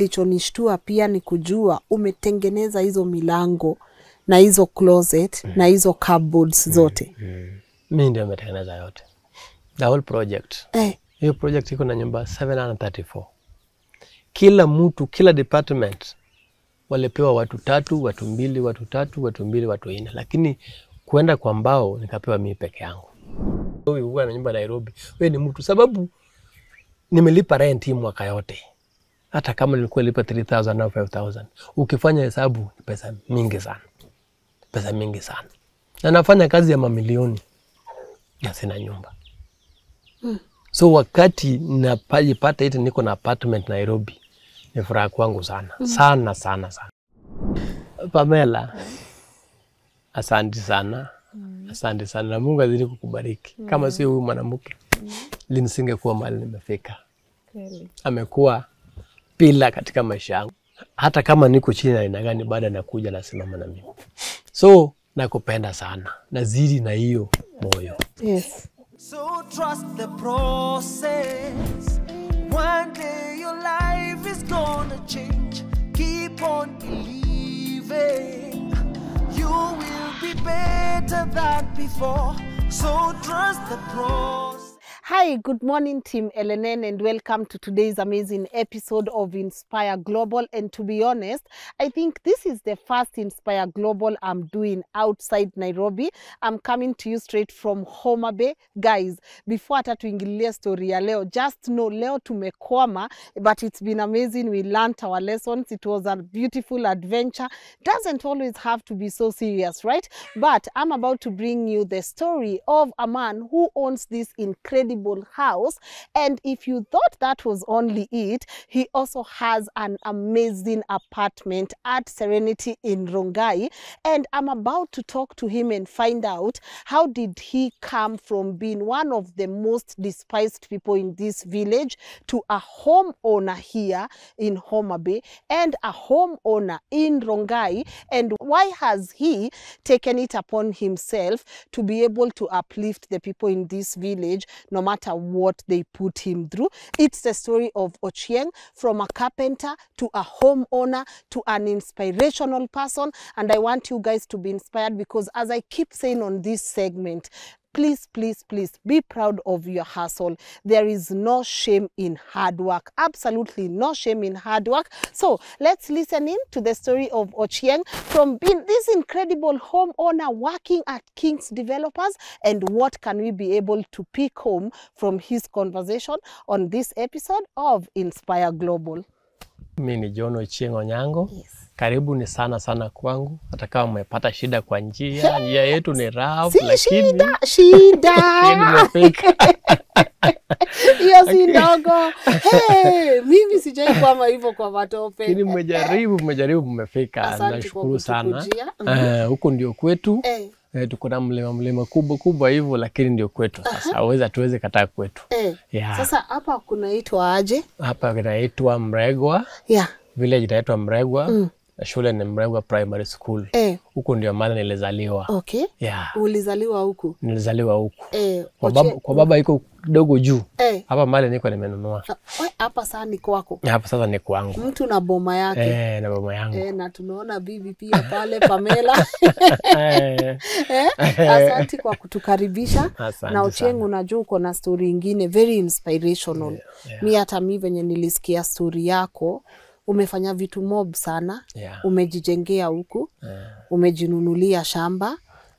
kilichonishtua pia ni kujua umetengeneza hizo milango na hizo closet mm. na hizo cupboards mm. zote mm. Mi ndio nimetengeneza yote, the whole project. eh, Hiyo project iko na nyumba 734 kila mtu, kila department walipewa watu tatu, watu mbili, watu tatu, watu mbili, watu nne, lakini kuenda kwa mbao nikapewa mimi peke yangu. huyu na nyumba Nairobi, wewe ni mtu, sababu nimelipa rent hii mwaka yote, hata kama nilikuwa lipa 3000 au 5000 ukifanya hesabu ni pesa mingi sana, pesa mingi sana, na nafanya kazi ya mamilioni na sina nyumba mm. so wakati napajipata iti niko na apartment Nairobi ni furaha kwangu sana mm. sana sana sana. Pamela, asante sana, asante sana na Mungu azidi kukubariki. mm. Kama sio huyu mwanamke mm. linisingekuwa mali nimefika. Amekuwa pila katika maisha yangu, hata kama niko chini na aina gani, baada nakuja nasimama na mimi. So nakupenda sana, nazidi na hiyo moyo. yes. So trust the process. One day your life is gonna change. Keep on believing. You will be better than before. So trust the process. Hi, good morning, Team LNN, and welcome to today's amazing episode of Inspire Global. And to be honest, I think this is the first Inspire Global I'm doing outside Nairobi. I'm coming to you straight from Homa Bay. Guys, before hata tuingilie story ya leo, just know leo to tumekwama, but it's been amazing. We learnt our lessons. It was a beautiful adventure. Doesn't always have to be so serious, right? But I'm about to bring you the story of a man who owns this incredible house. And if you thought that was only it, he also has an amazing apartment at Serenity in Rongai. And I'm about to talk to him and find out how did he come from being one of the most despised people in this village to a homeowner here in Homa Bay and a homeowner in Rongai and why has he taken it upon himself to be able to uplift the people in this village no matter what they put him through. It's the story of Ochieng from a carpenter to a homeowner to an inspirational person. And I want you guys to be inspired because as I keep saying on this segment please please please be proud of your hustle. There is no shame in hard work. Absolutely no shame in hard work. So let's listen in to the story of ochieng from being this incredible homeowner working at kings developers and what can we be able to pick home from his conversation on this episode of inspire global Mi ni John Ochieng Onyango. yes. Karibuni sana sana kwangu, hata kama umepata shida kwa njia. Njia yetu ni rough, si lakini shida shida hiyo si ndogo hey, mimi sijai kwama hivyo kwa matope Lakini mmejaribu, mmejaribu, mmefika. Nashukuru sana. Huku ndio kwetu. Eh, Eh, tuko na mlima mlima kubwa kubwa hivyo, lakini ndio kwetu sasa. Hawezi hatuwezi kataa kwetu. eh. Yeah. Sasa hapa kunaitwa aje? Hapa inaitwa Mregwa, Yeah. village inaitwa Mregwa na shule ni Mrengwa Primary School. Eh, Huku ndio maana nilizaliwa. okay. Yeah. Ulizaliwa huku? Nilizaliwa huku. Eh, Kwa baba, kwa baba iko kidogo juu. Eh, Hapa mali niko nimenunua. hapa sasa ni kwako. Hapa sasa ni kwangu. Mtu na boma yake. Eh, na boma yangu. Eh, na tunaona bibi pia pale Pamela. Eh, eh, asanti kwa kutukaribisha Asante na Ochieng, unajua uko na story ingine very inspirational. yeah. Mi hata mi venye nilisikia story yako umefanya vitu mob sana Yeah. umejijengea huku yeah. umejinunulia shamba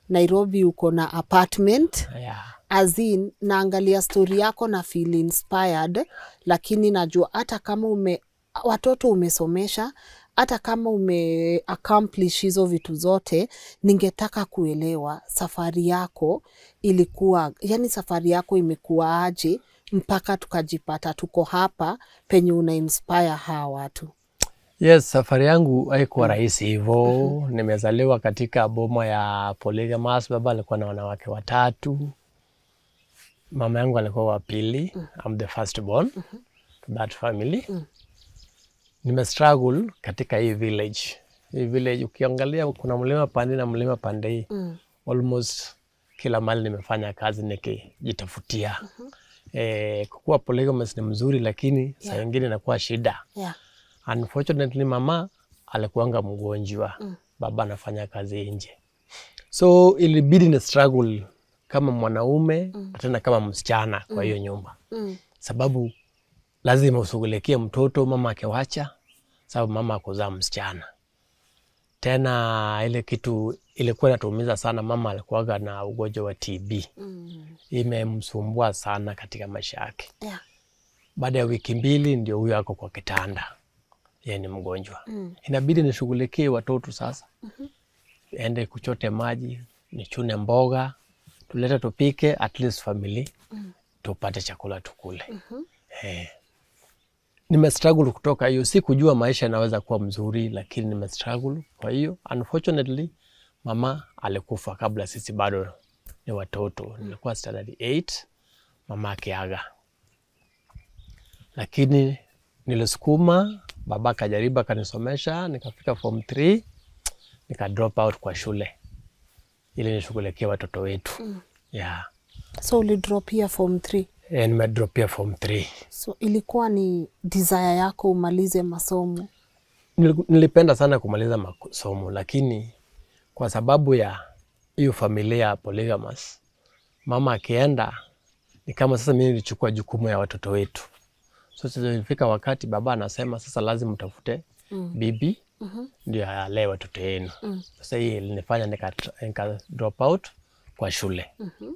Nairobi uko na apartment yeah. as in, naangalia stori yako na feel inspired, lakini najua hata kama ume watoto umesomesha hata kama ume accomplish hizo vitu zote, ningetaka kuelewa safari yako ilikuwa, yani safari yako imekuwa aje mpaka tukajipata tuko hapa penye una inspire hawa watu. Yes, safari yangu haikuwa rahisi hivyo. Nimezaliwa katika boma ya polygamous. Baba alikuwa na wanawake watatu, mama yangu alikuwa wa pili. I'm the first born to that family. Nime struggle katika hii village. Hii village ukiangalia, kuna mlima pande na mlima pande hii almost kila mali nimefanya kazi nikijitafutia. Eh, kukuwa polygamous ni mzuri, lakini saa nyingine inakuwa shida Yeah. Unfortunately mama alikuanga mgonjwa mm. baba anafanya kazi nje, so ilibidi ni struggle kama mwanaume mm. tena kama msichana kwa hiyo nyumba Mm. sababu lazima ushughulikie mtoto mama akiwacha, sababu mama akuzaa msichana. Tena ile kitu ilikuwa inatuumiza sana, mama alikuwaga na ugonjwa wa TB Mm. imemsumbua sana katika maisha yake. Yeah. Baada ya wiki mbili ndio huyo ako kwa kitanda, yeye ni mgonjwa Mm. inabidi nishughulikie watoto sasa, mm -hmm. ende kuchote maji, nichune mboga, tulete tupike, at least family mm. tupate chakula tukule. mm -hmm. Eh. Nimestruggle kutoka hiyo, si kujua maisha inaweza kuwa mzuri, lakini nimestruggle. Kwa hiyo unfortunately mama alikufa kabla sisi bado ni watoto. Nilikuwa standard 8 mama akiaga, lakini nilisukuma, baba akajaribu akanisomesha, nikafika form 3 nika drop out kwa shule ili nishughulikie watoto wetu mm. yeah. So uli drop here form 3. E, nimedropia form 3 So ilikuwa ni desire yako umalize masomo. Nilipenda sana kumaliza masomo lakini kwa sababu ya hiyo familia ya polygamous, mama akienda ni kama sasa mimi nilichukua jukumu ya watoto wetu. So ilifika wakati baba anasema sasa lazima mtafute bibi ndio alee watoto yenu. Sasa hii ilinifanya nika, nika drop out kwa shule mm -hmm.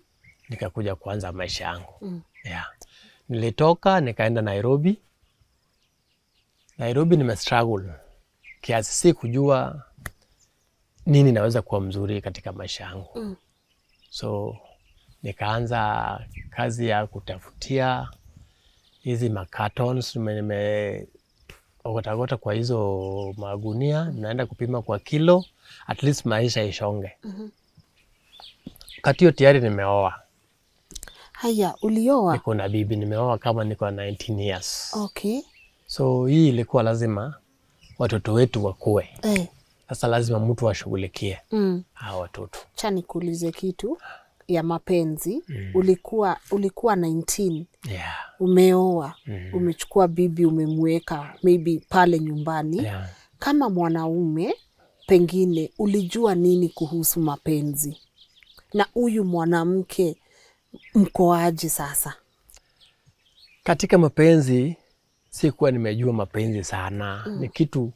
nikakuja kuanza maisha yangu mm. yeah. Nilitoka nikaenda Nairobi. Nairobi nimestruggle kiasi, si kujua nini naweza kuwa mzuri katika maisha yangu Mm. so nikaanza kazi ya kutafutia hizi macartons nime- nimeokotagota kwa hizo magunia, naenda kupima kwa kilo, at least maisha ishonge. kati hiyo tayari nimeoa, Haya, ulioa? niko na bibi, nimeoa kama niko na 19 years. Okay. So hii ilikuwa lazima watoto wetu wakue. Eh. Sasa lazima mtu ashughulikie Mm. hawa watoto. Cha nikuulize kitu ya mapenzi. mm. Ulikuwa ulikuwa 19 Yeah. umeoa, Mm. umechukua bibi umemweka maybe pale nyumbani. Yeah. Kama mwanaume, pengine ulijua nini kuhusu mapenzi, na huyu mwanamke mkoaji sasa? Katika mapenzi sikuwa nimejua mapenzi sana. mm. Ni kitu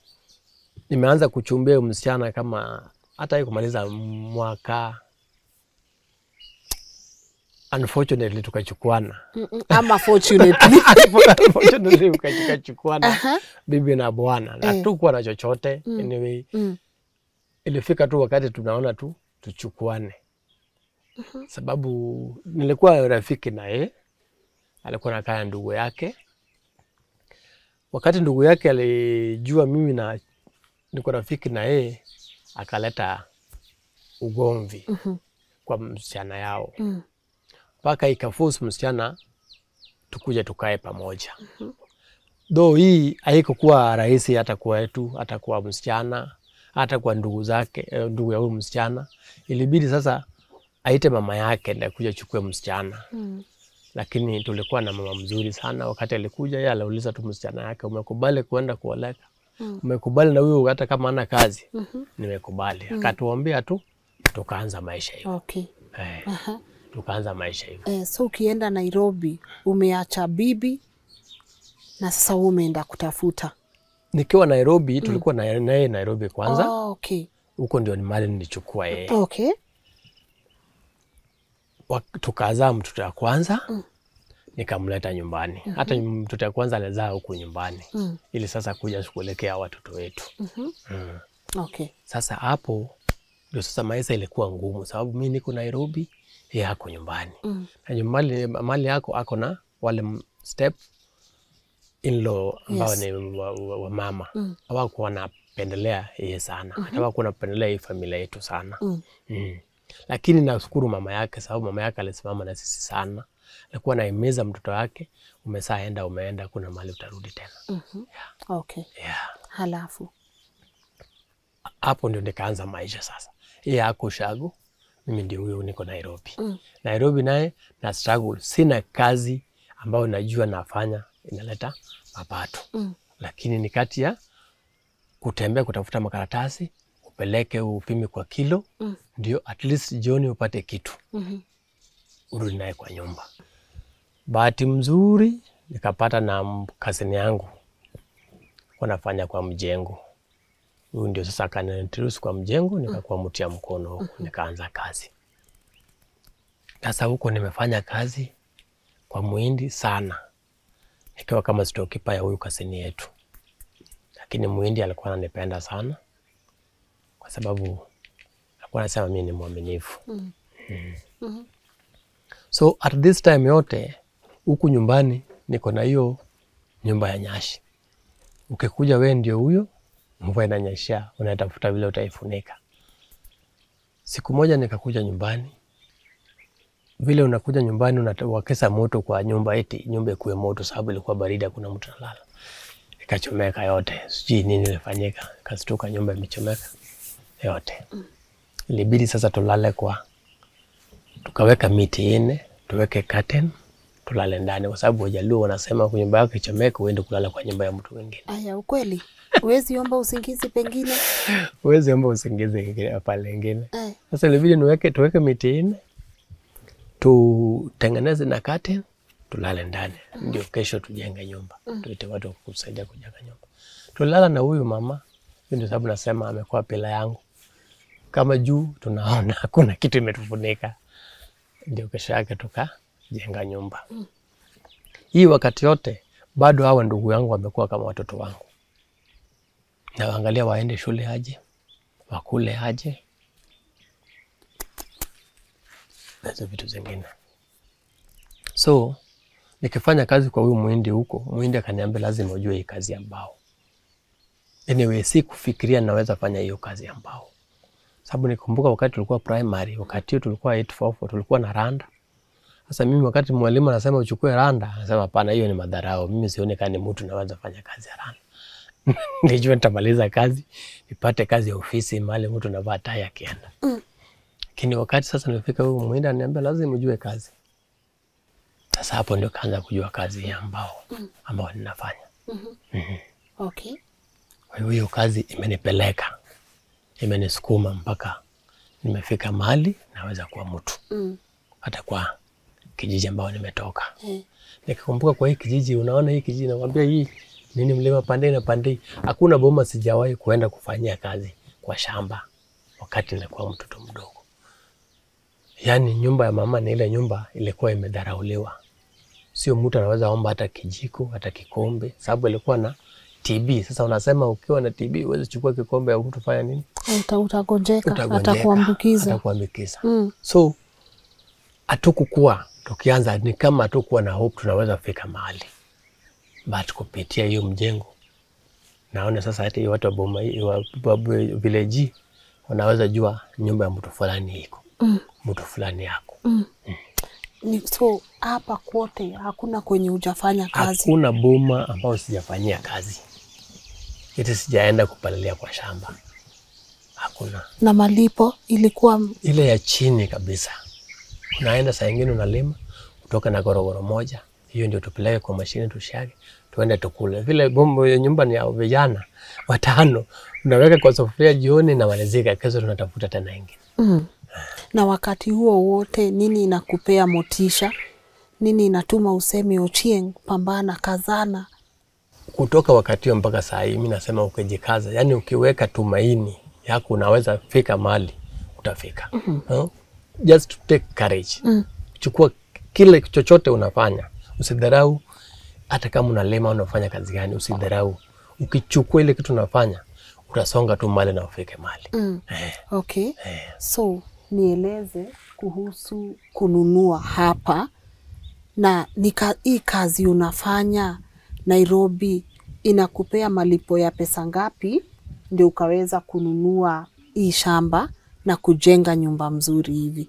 nimeanza kuchumbia msichana kama hata kumaliza mwaka. Unfortunately tukachukuana. Ama fortunately. Unfortunately tukachukuana bibi na bwana. Na tukuwa na chochote. Anyway. Mm. Ilifika tu wakati tunaona tu tuchukuane, sababu nilikuwa rafiki na yeye, alikuwa nakaa na ndugu yake. Wakati ndugu yake alijua mimi na niko rafiki na yeye, akaleta ugomvi kwa msichana yao. Mm. Mpaka ikafusu msichana tukuja tukae pamoja. Though hii haikukuwa rahisi hata kwetu, hata kwa msichana, hata kwa ndugu zake, eh, ndugu ya huyu msichana. Ilibidi sasa aite mama yake ndio kuja chukue msichana. Mm. Lakini tulikuwa na mama mzuri sana. Wakati alikuja, yeye aliuliza tu msichana yake, umekubali kuenda kuoleka? Mm. Umekubali na huyu hata kama ana kazi? Nimekubali. Akatuambia tu, tukaanza maisha hiyo. Okay. Eh, Aha. Tukaanza maisha hivyo. Eh, so ukienda Nairobi umeacha bibi na sasa wewe umeenda kutafuta. Nikiwa Nairobi tulikuwa na na Nairobi kwanza, Oh, okay. huko ndio ni mali nilichukua yeye. Okay. Tukazaa mtoto wa kwanza mm. nikamleta nyumbani. mm -hmm. Hata mtoto wa kwanza alizaa huku nyumbani Mm. ili sasa kuja kuelekea watoto wetu. Mm. Okay. Sasa hapo ndio sasa maisha ilikuwa ngumu, sababu mi niko Nairobi, yeye ako nyumbani Mm. na nyumbani mali yako ako na wale step in-law ambao Yes. ni wa, wa, wa mama mm. hawakuwa wanapendelea yeye sana mm hata wakuwa wanapendelea hii familia yetu sana Mm. mm. Lakini nashukuru mama yake, sababu mama yake alisimama na sisi sana, alikuwa naimiza mtoto wake, umesaenda umeenda, kuna mali utarudi tena. Mm Okay. Yeah. Halafu. Hapo ndio nikaanza maisha sasa. Yeye ako Shago, mimi ndio huyo niko Nairobi. Mm. Nairobi naye na struggle, sina kazi ambayo najua nafanya inaleta mapato Mm. lakini ni kati ya kutembea kutafuta makaratasi upeleke upimi kwa kilo Mm. ndio at least jioni upate kitu Mhm. urudi naye kwa nyumba. Bahati mzuri nikapata na kazini yangu wanafanya kwa mjengo. Huyu ndio sasa akaniintroduce kwa mjengo, nikakuwa mtia mkono huku, nikaanza kazi. Sasa huko nimefanya kazi kwa muhindi sana, nikiwa kama stokipa ya huyu kasini yetu, lakini muhindi alikuwa ananipenda sana. Kwa sababu alikuwa anasema mimi ni mwaminifu. So at this time yote huku nyumbani niko na hiyo nyumba ya nyashi. Ukikuja we ndio huyo, mvua inanyesha, unatafuta vile utaifunika. Siku moja nikakuja nyumbani, vile unakuja nyumbani unawakesa moto kwa nyumba, eti nyumba ikuwe moto, sababu ilikuwa baridi, hakuna mtu analala. Ikachomeka yote, sijui nini ilifanyika, kastuka nyumba imechomeka yote. Ilibidi sasa tulale kwa tukaweka miti ine tuweke curtain, tulale ndani, kwa sababu Wajaluo wanasema kwa nyumba yako ichomeke, uende kulala kwa nyumba ya mtu mwingine. Aya, ukweli huwezi omba usingizi pengine Huwezi omba usingizi pale ingine. eh. Sasa ilibidi niweke tuweke miti nne, tutengeneze na curtain, tulale ndani, ndio kesho tujenge nyumba, mm. tuite watu kusaidia kujenga nyumba. Tulala na huyu mama, hiyo ndio sababu nasema amekuwa pila yangu. Kama juu tunaona kuna kitu imetufunika, ndio kesho yake tukajenga nyumba. Hii wakati yote bado hawa ndugu yangu wamekuwa kama watoto wangu, nawaangalia waende shule aje, wakule aje, na hizo vitu zingine. So nikifanya kazi kwa huyu muhindi huko, muhindi akaniambia lazima ujue hii kazi ya mbao. Anyway, si kufikiria naweza fanya hiyo kazi ya mbao, sababu nikumbuka wakati tulikuwa primary, wakati tulikuwa 844 tulikuwa na randa. Sasa mimi wakati mwalimu anasema uchukue randa, anasema hapana, hiyo ni madharau. Mimi sioni kama ni mtu naweza fanya kazi ya randa. Nilijua nitamaliza kazi nipate kazi ya ofisi mahali mtu anavaa tai akienda. Lakini wakati sasa nimefika huko muhindi ananiambia lazima ujue kazi. Sasa hapo ndio kaanza kujua kazi ya mbao ambao ninafanya. Okay. Kwa hiyo hiyo kazi imenipeleka, imenisukuma mpaka nimefika mahali naweza kuwa mtu Mm. hata kwa kijiji ambao nimetoka. mm. Nikikumbuka kwa hii kijiji, unaona hii kijiji, nakwambia hii nini, mlima Pandei na Pandei, hakuna boma sijawahi kuenda kufanyia kazi kwa shamba wakati nilikuwa mtoto mdogo. Yaani nyumba ya mama ni ile nyumba ilikuwa imedharauliwa, sio mtu anaweza omba hata kijiko hata kikombe, sababu ilikuwa na TB. Sasa unasema ukiwa na TB uweze chukua kikombe mtu fanya nini? Uta, utagonjeka atakuambukiza. atakuambukiza. Mm. So hatukukuwa tukianza, ni kama tu kuwa na hope tunaweza fika mahali, but kupitia hiyo mjengo naona sasa hata watu wa boma hii- wa village wanaweza jua nyumba ya mtu fulani iko Mm. mtu fulani yako. mm. Ni, so hapa kwote hakuna kwenye hujafanya kazi. Hakuna boma ambayo sijafanyia kazi, eti sijaenda kupalilia kwa shamba, hakuna. Na malipo ilikuwa ile ya chini kabisa. Unaenda saa ingine unalima kutoka na gorogoro moja, hiyo ndio tupeleke kwa mashine tushage, tuende tukule. Vile bombo ya nyumba ni ya vijana watano, unaweka kwa sufuria jioni na malizika, kesho tunatafuta tena ingine. mm. Na wakati huo wote nini inakupea motisha? Nini inatuma useme Ochieng, pambana, kazana? Kutoka wakati huo mpaka saa hii, mi nasema ukijikaza, yani ukiweka tumaini yako unaweza fika mahali utafika. mm No? Just take courage. Mm. Chukua kile chochote unafanya, usidharau. Hata kama unalema unafanya kazi gani, usidharau. Ukichukua ile kitu unafanya, utasonga tu mbali na ufike mali. Mm. Eh, Okay. eh. So nieleze kuhusu kununua hapa na ni ka, hii kazi unafanya Nairobi inakupea malipo ya pesa ngapi ndio ukaweza kununua hii shamba na kujenga nyumba mzuri hivi?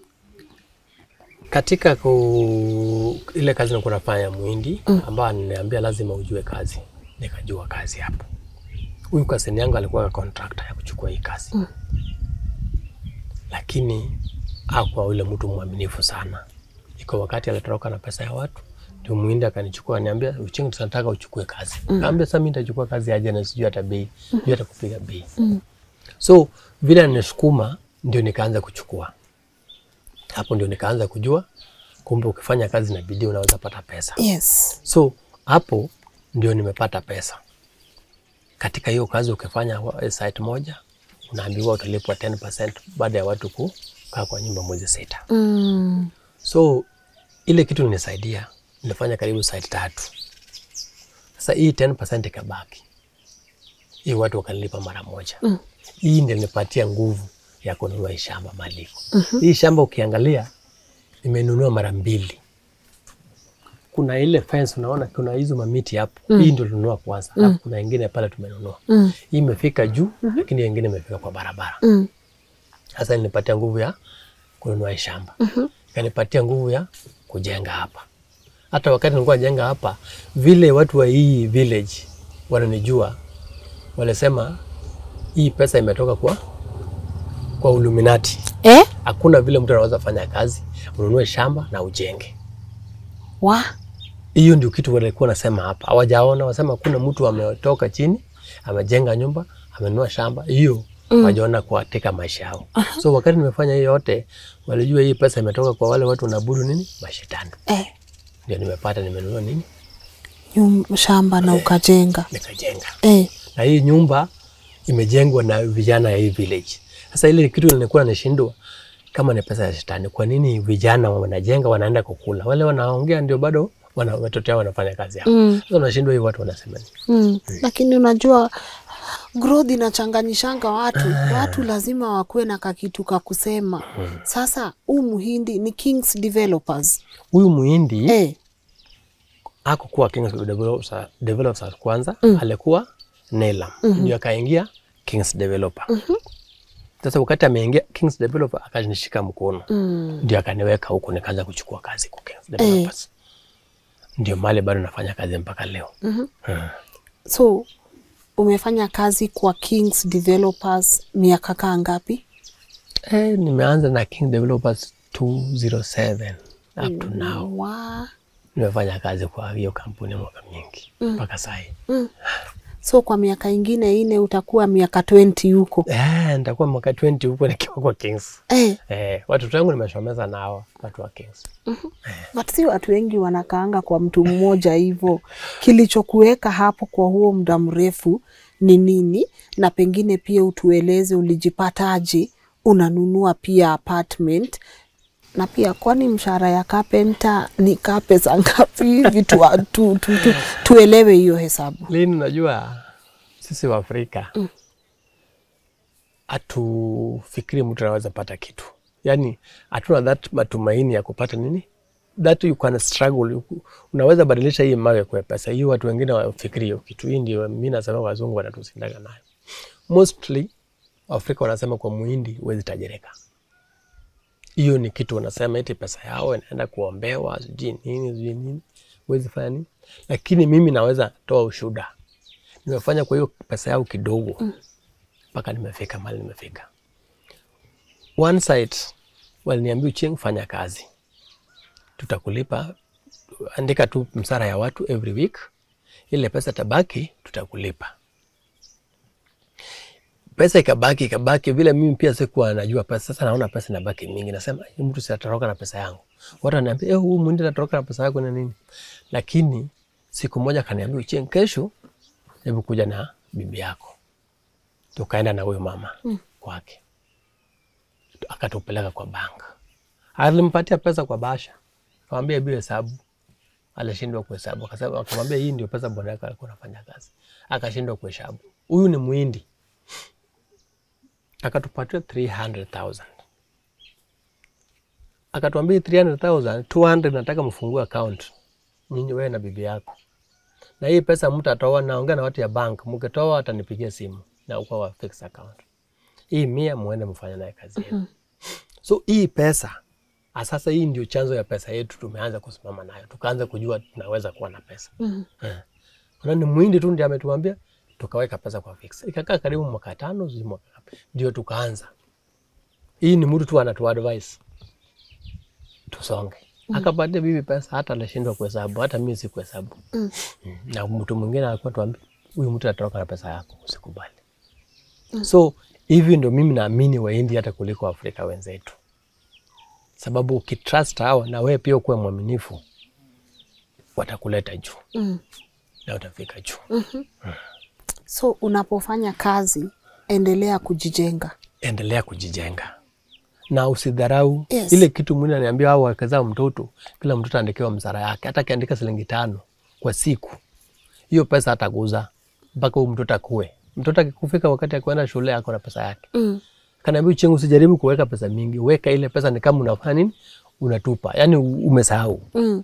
Katika ku... ile kazi nilikuwa nafanya ya muhindi mm. ambayo aliniambia lazima ujue kazi, nikajua kazi hapo. Huyu kasini yangu alikuwa contractor ya kuchukua hii kazi mm. lakini hakuwa yule mtu mwaminifu sana. Iko wakati alitoroka na pesa ya watu, ndio muhindi akanichukua aniambia, uchingi tunataka uchukue kazi. mm. Kaambia sasa mimi nitachukua kazi aje na sijui hata bei, sijui hata kupiga bei. mm. So vile anisukuma ndio nikaanza kuchukua. Hapo ndio nikaanza kujua kumbe ukifanya kazi na bidii unaweza pata pesa. Yes. So hapo ndio nimepata pesa. Katika hiyo kazi ukifanya site moja unaambiwa utalipwa 10% baada ya watu kukaa kwa nyumba mwezi sita. Mm. So ile kitu nilisaidia, nilifanya karibu site tatu. Sasa hii 10% ikabaki, hii watu wakanilipa mara moja. Mm. Hii ndio nipatia nguvu ya kununua hii shamba maliko. Hii shamba ukiangalia imenunua mara mbili. Kuna ile fence unaona, kuna hizo mamiti hapo. mm. Hii ndio tulinunua kwanza, mm. kuna ingine pale tumenunua. Mm. Hii imefika juu, mm -hmm. lakini ingine imefika kwa barabara. Mm. Sasa nilipatia nguvu ya kununua hii shamba, mm -hmm. Kanipatia nguvu ya kujenga hapa. Hata wakati nilikuwa najenga hapa, vile watu wa hii village wananijua, walisema hii pesa imetoka kwa kwa Illuminati. Eh? Hakuna vile mtu anaweza fanya kazi ununue shamba na ujenge. Wa? Hiyo ndio kitu walikuwa nasema hapa, hawajaona wasema kuna mtu ametoka chini amejenga nyumba amenunua shamba, hiyo mm. wajaona katika maisha yao. uh -huh. So wakati nimefanya hiyo yote, walijua hii pesa imetoka kwa wale watu wanaabudu nini, mashetani. Eh. Ndio nimepata, nimenunua nini, nyumba, shamba na ukajenga. nikajenga, Eh. na hii nyumba imejengwa na vijana ya hii village. Sasa ile kitu nilikuwa nashindwa kama ni pesa ya shetani, kwa nini vijana wanajenga wanaenda kukula, wale wanaongea ndio bado wana, watoto wanafanya kazi hapo. Mm. Sasa unashindwa hiyo watu wanasema nini? Mm. Lakini unajua growth inachanganyishanga watu. Watu lazima wakuwe na kakitu ka kusema. Sasa huu muhindi ni Kings Developers. Huyu muhindi Eh. hakukuwa Kings Developers, Developers kwanza mm. alikuwa Nelam ndio akaingia Kings Developer. Sasa wakati ameingia Kings Developer akanishika mkono Mm. ndio akaniweka huko nikaanza kuchukua kazi kwa Kings Developers. eh. Ndio mali bado nafanya kazi mpaka leo. mm Hmm. So umefanya kazi kwa Kings Developers miaka kaa ngapi? Eh, nimeanza na King Developers 207 up to now. Wow. Nimefanya kazi kwa hiyo kampuni mwaka mingi mpaka mm. saa hii. So kwa miaka ingine ine utakuwa miaka 20 huko. Eh, nitakuwa mwaka 20 huko nikiwa kwa Kings. Eh. Eh, watoto wangu nimeshomeza nao watu wa Kings. But si watu wengi wanakaanga kwa mtu mmoja hivyo. Kilichokuweka hapo kwa huo muda mrefu ni nini? Na pengine pia utueleze ulijipataje unanunua pia apartment na pia kwani mshahara ya carpenter ni kape pesa ngapi hivi tu, tu, tu, tu, tuelewe hiyo hesabu. Lini, unajua sisi wa Afrika hatufikiri mtu anaweza pata kitu, yani hatuna that matumaini ya kupata nini, that you can struggle. Unaweza badilisha hii mawe kwa pesa. Hiyo watu wengine wafikiri hiyo kitu. Hii ndio mimi nasema wazungu wanatusindaga nayo. Mostly Afrika wanasema kwa muhindi huwezi tajirika. Hiyo ni kitu wanasema eti pesa yao inaenda kuombewa sijui nini sijui nini, huwezi fanya nini. Lakini mimi naweza toa ushuda, nimefanya kwa hiyo pesa yao kidogo mpaka nimefika mahali nimefika. One side waliniambia Ucheng, fanya kazi, tutakulipa, andika tu msara ya watu every week, ile pesa tabaki tutakulipa. Pesa ikabaki ikabaki, vile mimi pia sikuwa najua pesa. Sasa naona pesa inabaki mingi, nasema "Hii mtu sitatoroka na pesa yangu. Watu wananiambia eh, huyu mwindi atatoroka na pesa yako na nini, lakini siku moja kaniambia uchen kesho hebu kuja na bibi yako. Tukaenda na huyo mama kwake, akatupeleka kwa banka, Alimpatia pesa kwa basha, akamwambia hebu hesabu. Alishindwa kuhesabu, akasema akamwambia hii ndio pesa bwana yako alikuwa anafanya kazi, akashindwa kuhesabu. Huyu ni muhindi, akatupatia 300,000 akatuambia 300,000 200 nataka mfungue account. Nyinyi wewe na bibi yako. Na hii pesa mtu atoa, naongea na watu ya bank, mkitoa atanipigia simu na uko wa fix account. Hii mia muende mfanye naye kazi yenu. So hii pesa ah, sasa, hii ndio chanzo ya pesa yetu, tumeanza kusimama nayo, tukaanza kujua tunaweza kuwa na pesa. Mm -hmm. Kuna ni mwindi tu ndiye ametuambia tukaweka pesa kwa fixed, ikakaa karibu mwaka tano zimo, ndio tukaanza. Hii ni mtu tu anatu advise tusonge Mm. akapatia bibi pesa, hata alishindwa kuhesabu, hata mimi sikuhesabu. Mm. Mm. Na mtu mwingine alikuwa tuambia, huyu mtu atatoka na pesa yako, usikubali. Mm. So hivi ndio mimi naamini Wahindi hata kuliko Afrika wenzetu, sababu ukitrust hao na wewe pia ukuwe mwaminifu, watakuleta juu Mm. na utafika juu. So unapofanya kazi endelea kujijenga. endelea kujijenga na usidharau Yes. ile kitu mwingine ananiambia, au akazaa mtoto, kila mtoto aandikiwa msara yake, hata akiandika shilingi tano kwa siku, hiyo pesa ataguza mpaka huyu mtoto akue. Mtoto akikufika wakati akuenda shule ako na pesa yake. Mm. Kanaambia Uchengu, usijaribu kuweka pesa mingi, weka ile pesa ni kama unafanya nini, unatupa, yani umesahau, Mm.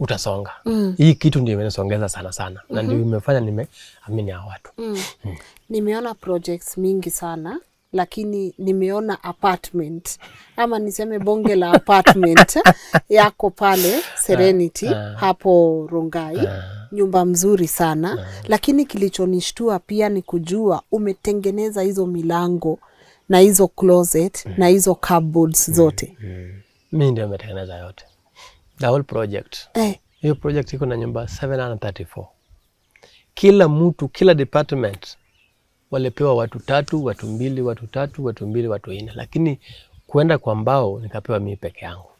Utasonga. Mm. Hii kitu ndio imenisongeza sana sana, mm -hmm. na ndio imefanya nimeamini hao watu. Mm. mm. Nimeona projects mingi sana lakini nimeona apartment ama niseme bonge la apartment yako pale Serenity Ah. hapo Rongai, uh, nyumba mzuri sana lakini kilichonishtua pia ni kujua umetengeneza hizo milango na hizo closet na hizo cupboards zote Mi ndio umetengeneza yote, the whole project. Eh, hiyo project iko na nyumba 734 kila mtu kila department walipewa watu tatu watu mbili watu tatu watu mbili watu nne. Lakini kwenda kwa mbao nikapewa mimi peke yangu.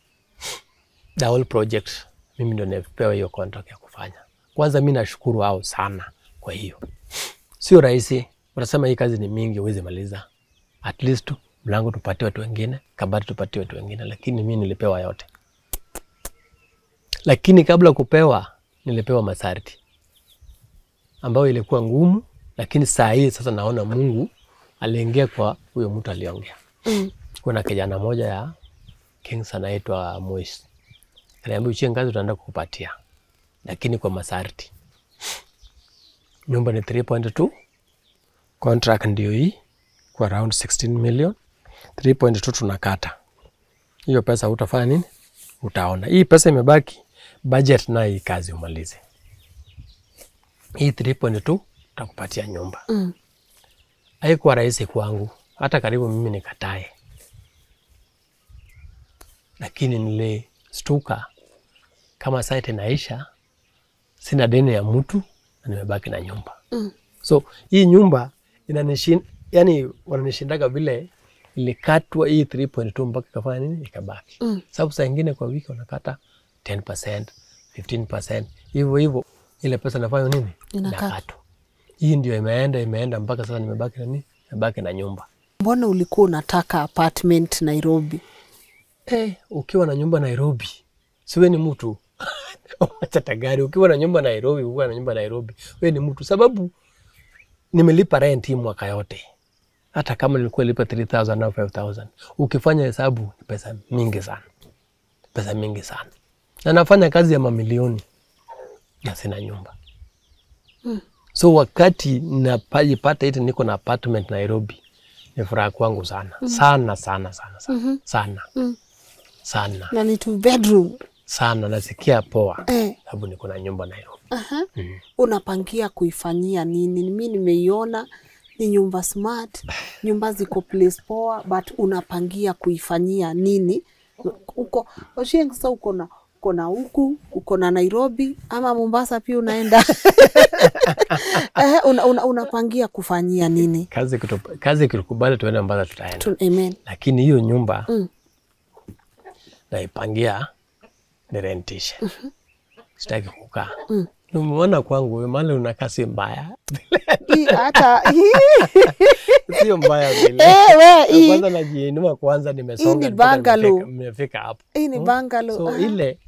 The whole project. Mimi ndo nimepewa hiyo contract ya kufanya. Kwanza mimi nashukuru hao sana kwa hiyo. Sio rahisi. Unasema hii kazi ni mingi uweze maliza. At least mlango tupatie watu wengine kabati tupatie watu wengine. Lakini mimi nilipewa yote lakini kabla kupewa nilipewa masharti. Ambayo ilikuwa ngumu, lakini saa hii sasa naona Mungu aliingia kwa huyo mtu aliongea. mm, Kuna kijana moja ya Kings anaitwa Moise, aliambia uchie ngazi utaenda kukupatia, lakini kwa masharti. Nyumba ni 3.2 contract ndio hii kwa around 16 million. 3.2 tunakata. Hiyo pesa, utafanya nini? Utaona. Hii pesa imebaki, budget nayo hii kazi umalize. Hii 3.2 takupatia nyumba. mm, Haikuwa rahisi kwangu, hata karibu mimi nikatae, lakini nilistuka kama site naisha, sina deni ya mtu na nimebaki na nyumba. Mm. so hii nyumba inanishin, yani wananishindaga vile ilikatwa hii 3.2 mpaka ikafanya nini? Ikabaki. Mm. sababu saa ingine kwa wiki wanakata 10%, 15%, hivyo hivyo ile pesa nafanya nini Inakatwa. inakatwa. Hii ndio imeenda imeenda mpaka sasa nimebaki na nini, nimebaki na nyumba. Mbona ulikuwa unataka apartment Nairobi? Eh, ukiwa na nyumba Nairobi, siwe ni mtu wachata gari. Ukiwa na nyumba Nairobi, ukiwa na nyumba Nairobi, we ni mtu, sababu nimelipa rent hii mwaka yote, hata kama nilikuwa lipa 3000 au 5000 ukifanya hesabu ni pesa mingi sana, pesa mingi sana, na nafanya kazi ya mamilioni na sina nyumba so wakati napajipata iti niko na apartment Nairobi ni furaha kwangu sana mm. sana sana sana sana sana Mm. sana Na ni two bedroom. sana, nasikia poa Eh. sababu niko na nyumba Nairobi. Aha. Unapangia kuifanyia nini? Mimi nimeiona ni nyumba smart, nyumba ziko place poa, but unapangia kuifanyia nini? Uko Oshieng, sasa uko na uko na huku uko na Nairobi ama Mombasa pia unaenda eh, una, una, unapangia kufanyia nini? Kazi kutup, kazi ikikubali tuende Mombasa tutaenda, Tu, amen. lakini hiyo nyumba Mm. naipangia nirentishe, sitaki kukaa. Umeona kwangu mahali unakaa si mbaya, hata sio mbaya vile. Eh, we, hii- Kwanza najiinua kwanza, nimesonga nimefika- nimefika hapo. hii ni bungalow. So ile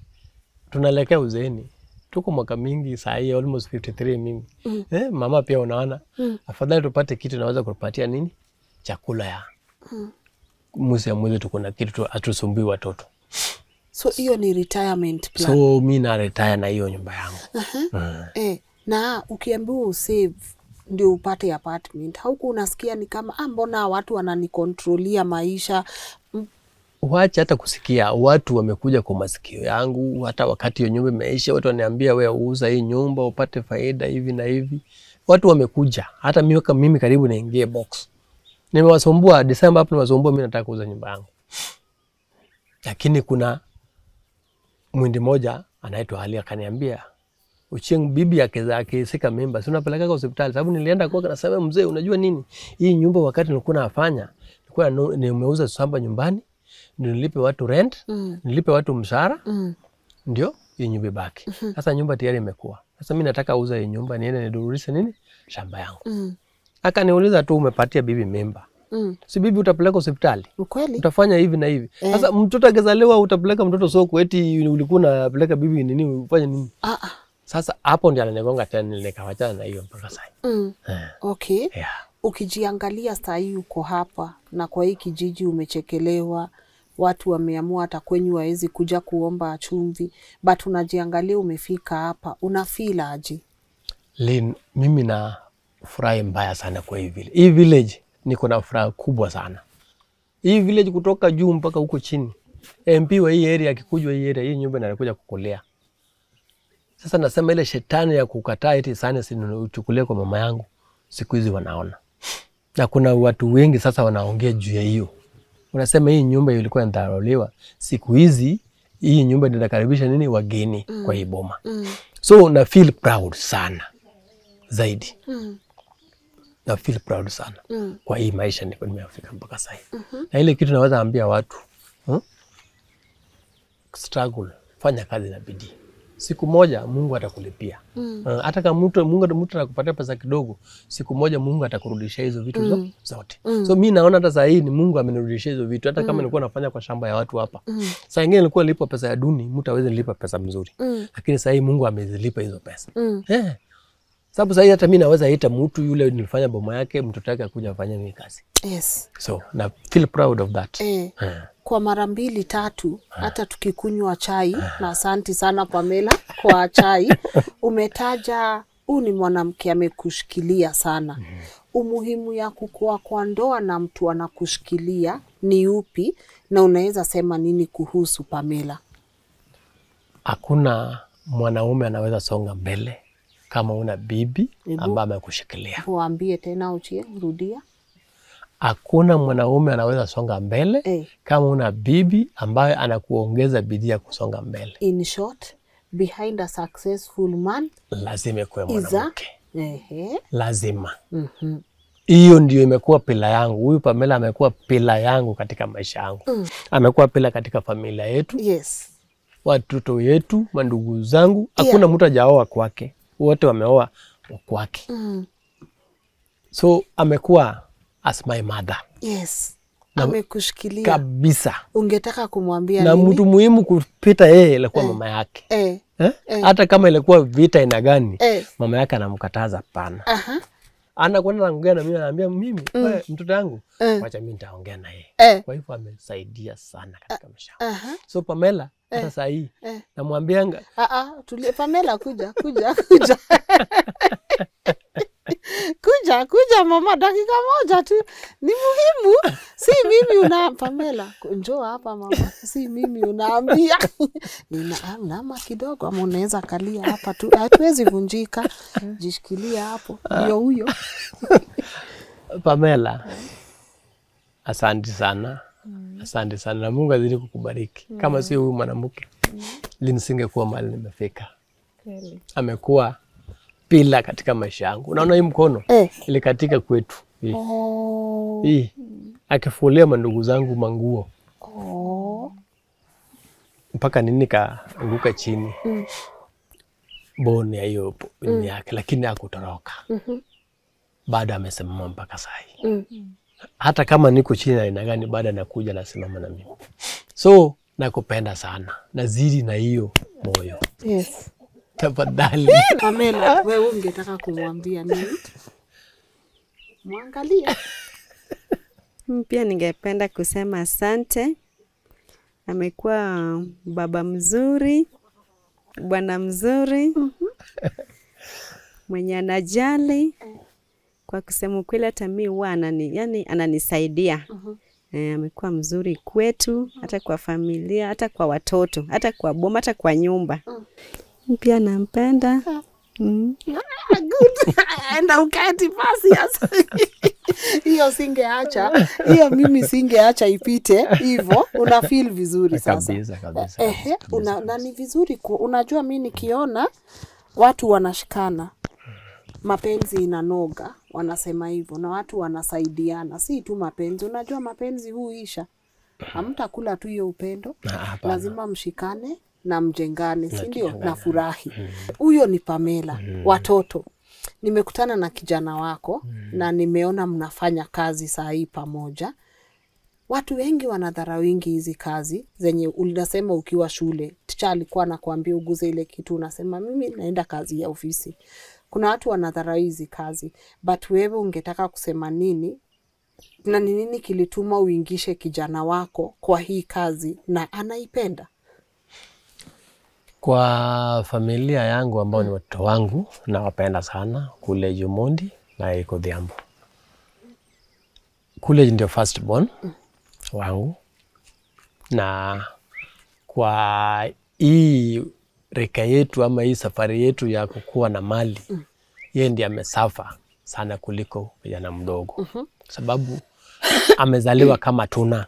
tunaelekea uzeeni, tuko mwaka mingi saa hii almost 53 mimi mm. eh, mama pia unaona mm. afadhali tupate kitu naweza kupatia nini chakula ya mm. mwezi ya mwezi, tuko na kitu tu- hatusumbui watoto, So hiyo ni retirement plan. so mi na retire na hiyo nyumba yangu uh -huh. Mm. Eh, na ukiambiwa usave ndio upate apartment, hauku unasikia ni kama ah, mbona watu wananikontrolia maisha Wacha hata kusikia. Watu wamekuja kwa masikio yangu, hata wakati hiyo nyumba imeisha, watu waniambia wewe uuza hii nyumba upate faida hivi na hivi. Watu wamekuja, hata miaka mimi karibu naingie box, nimewasumbua. Desemba hapo, nimewasumbua mimi nataka kuuza nyumba yangu, lakini kuna mwindi moja anaitwa Ali akaniambia Uchieng bibi yake zake akisika mimba, si unapeleka kwa hospitali. Sababu nilienda kwake, nasema mzee, unajua nini, hii nyumba wakati nilikuwa nafanya nilikuwa nimeuza samba nyumbani, nilipe watu rent, Mm. nilipe watu mshahara, Mm. ndio hiyo nyumba ibaki. Sasa nyumba tayari imekuwa. Sasa mimi nataka uza hii nyumba niende nidurulise nini shamba yangu. Mm. Akaniuliza tu, umepatia bibi mimba, Mm. si bibi utapeleka hospitali Ukweli? utafanya hivi na hivi. Sasa mtoto akizaliwa utapeleka mtoto soko, eti ulikuwa unapeleka bibi nini, ufanye nini? Ah, ah. Sasa hapo ndio ananigonga tena, nikawachana na hiyo mpaka sasa. Mm. Yeah. Okay. yeah. Ukijiangalia saa hii uko hapa na kwa hii kijiji umechekelewa, watu wameamua hata kwenyu wawezi kuja kuomba chumvi, but unajiangalia umefika hapa, una feel aje? Lin, mimi na furahi mbaya sana kwa hii village. Hii village niko na furaha kubwa sana. Hii village kutoka juu mpaka huko chini. MP wa hii area akikuja hii area, hii nyumba inakuja kukulea. Sasa nasema ile shetani ya kukataa eti sana sinichukulie kwa mama yangu, siku hizi wanaona. Na kuna watu wengi sasa wanaongea juu ya hiyo. Unasema hii nyumba ilikuwa inadharauliwa. Siku hizi hii nyumba inakaribisha nini wageni mm. kwa hii boma. Mm. So na feel proud sana zaidi Mm. na feel proud sana Mm. kwa hii maisha niko nimefika mpaka sasa hivi. Na ile kitu naweza ambia watu hmm? struggle, fanya kazi na bidii, siku moja Mungu atakulipia. Mm. Uh, hata kama mtu Mungu mtu anakupatia pesa kidogo, siku moja Mungu atakurudishia hizo vitu mm. zote. mm. So mi naona hata saa hii ni Mungu amenirudishia hizo vitu, hata kama nilikuwa nafanya kwa shamba ya watu hapa. mm. Saa ingine nilikuwa nilipa pesa ya duni, mtu awezi nilipa pesa mzuri, Mm. lakini saa hii Mungu amezilipa hizo pesa Mm. eh. Sababu sahii hata mi naweza ita mtu yule nilifanya boma yake, mtoto yake akuja afanye mimi kazi, Yes. so na feel proud of that Eh. eh. Kwa mara mbili tatu, hata tukikunywa chai, na asanti sana Pamela kwa chai, umetaja huu ni mwanamke amekushikilia sana. Mm. Umuhimu ya kukoa kwa ndoa na mtu anakushikilia ni upi, na unaweza sema nini kuhusu Pamela? Hakuna mwanaume anaweza songa mbele kama una bibi ambaye amekushikilia. Waambie tena, Uchie, rudia. Hakuna mwanaume anaweza songa mbele Eh. kama una bibi ambaye anakuongeza bidii ya kusonga mbele. In short, behind a successful man Lazima kuwe mwanamke, ehe. lazima. Mhm. Hiyo ndio imekuwa pila yangu. Huyu Pamela amekuwa pila yangu katika maisha yangu, Mm. amekuwa pila katika familia yetu, Yes. watoto yetu, mandugu zangu. Hakuna yeah, mtu ajaoa kwake, wote wameoa wakwake. Mm. So amekuwa as my mother Yes. Na- Amekushikilia. kabisa, Ungetaka kumwambia na nini? mtu muhimu kupita yeye ilikuwa eh. mama yake Eh. eh? Eh. Hata kama ilikuwa vita aina gani, Eh. mama yake anamkataza pana, Aha. anakwenda naongea na mimi, anaambia mimi, mm. wewe mtoto yangu, Eh. wacha mimi nitaongea na yeye. Eh. Kwa hivyo amesaidia sana katika maisha So Pamela, hata saa hii Eh. namwambianga. Ah, ah, tulie. Pamela, kuja kuja kuja. Kuja kuja mama, dakika moja tu, ni muhimu. Si mimi una Pamela, njoo hapa mama, si mimi unaambia. Nina- nama kidogo, ama unaweza kalia hapa tu, hatuwezi vunjika, jishikilia hapo, ndio huyo. Pamela, asante sana, asante sana, na Mungu azidi kukubariki. Mm. Kama sio huyu mwanamke mm. linisingekuwa mahali nimefika. Amekuwa pila katika maisha yangu. Unaona hii mkono Eh. ilikatika kwetu hii, Oh, hii akifulia mandugu zangu manguo oh. mpaka nini kaanguka chini mm. boni ya hiyo nini yake, lakini hakutoroka bado amesimama mpaka sahii mm Mm. Hata kama niko chini na aina gani, bado anakuja nasimama na mimi. So nakupenda sana, nazidi na hiyo moyo, Yes. tafadhali. Pamela, wewe ungetaka kumwambia nini? Mwangalie. Pia ningependa kusema asante. Amekuwa baba mzuri, bwana mzuri, mwenye anajali. Kwa kusema ukweli, hata mi huwa anani, yani ananisaidia. uh -huh. E, amekuwa mzuri kwetu, hata kwa familia, hata kwa watoto, hata kwa boma, hata kwa nyumba. Pia nampenda. Mm. Good. Enda uketi basi sasa. Hiyo singeacha hiyo mimi singeacha ipite hivyo una feel vizuri sasa kabisa kabisa Ehe, kabisa, una, na ni vizuri ku, unajua mi nikiona watu wanashikana mapenzi inanoga wanasema hivyo na watu wanasaidiana. Si tu mapenzi unajua mapenzi huisha. Hamtakula tu hiyo upendo Ah, lazima mshikane na mjengane si ndio? na furahi. Huyo ni pamela watoto. Nimekutana na kijana wako na nimeona mnafanya kazi saa hii pamoja. Watu wengi wanadhara wingi hizi kazi zenye unasema ukiwa shule. Ticha alikuwa anakuambia uguze ile kitu unasema mimi naenda kazi ya ofisi kuna watu wanadharau hizi kazi but wewe ungetaka kusema nini? Na ni nini kilituma uingishe kijana wako kwa hii kazi na anaipenda? Kwa familia yangu ambao ni watoto wangu nawapenda sana. Kule Jumundi na iko Dhiambo. Kule ndio first born wangu, na kwa hii rika yetu ama hii safari yetu ya kukuwa na mali mm. yeye ndiye amesafa sana kuliko kijana mdogo, mm -hmm. sababu amezaliwa kama tuna,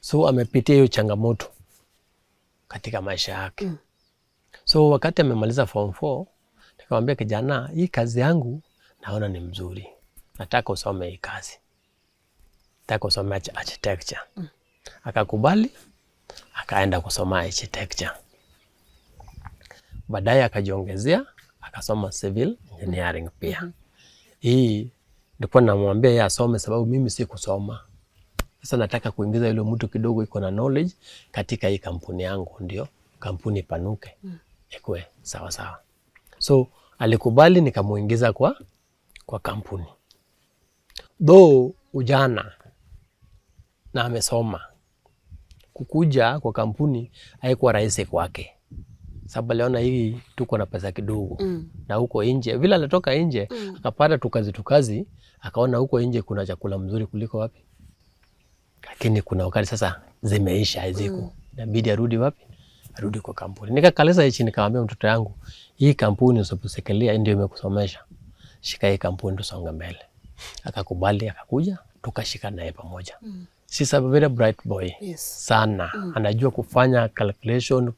so amepitia hiyo changamoto katika maisha yake. mm. So wakati amemaliza form 4 nikamwambia kijana, hii kazi yangu naona ni mzuri, nataka usome hii kazi, nataka usome architecture mm. Akakubali, akaenda kusoma architecture. Baadaye akajiongezea akasoma civil engineering pia. Hii nilikuwa namwambia yeye asome, sababu mimi si kusoma. Sasa nataka kuingiza yule mtu kidogo iko na knowledge katika hii kampuni yangu, ndio kampuni ipanuke ikue sawa sawa. So alikubali, nikamuingiza kwa kwa kampuni, though ujana na amesoma. Kukuja kwa kampuni haikuwa rahisi kwake, sababu aliona hii tuko na pesa kidogo Mm. na huko nje, vile alitoka nje mm. akapata tukazi tukazi, akaona huko nje kuna chakula mzuri kuliko wapi lakini kuna wakati sasa zimeisha haziko, inabidi arudi wapi? Arudi kwa kampuni. Nikakaleza hichi, nikamwambia mtoto yangu, hii kampuni usiposekelea ndio imekusomesha, shika hii kampuni tusonge mbele. Akakubali, akakuja tukashika naye pamoja. She's a very bright boy Yes. sana, mm. anajua kufanya calculation,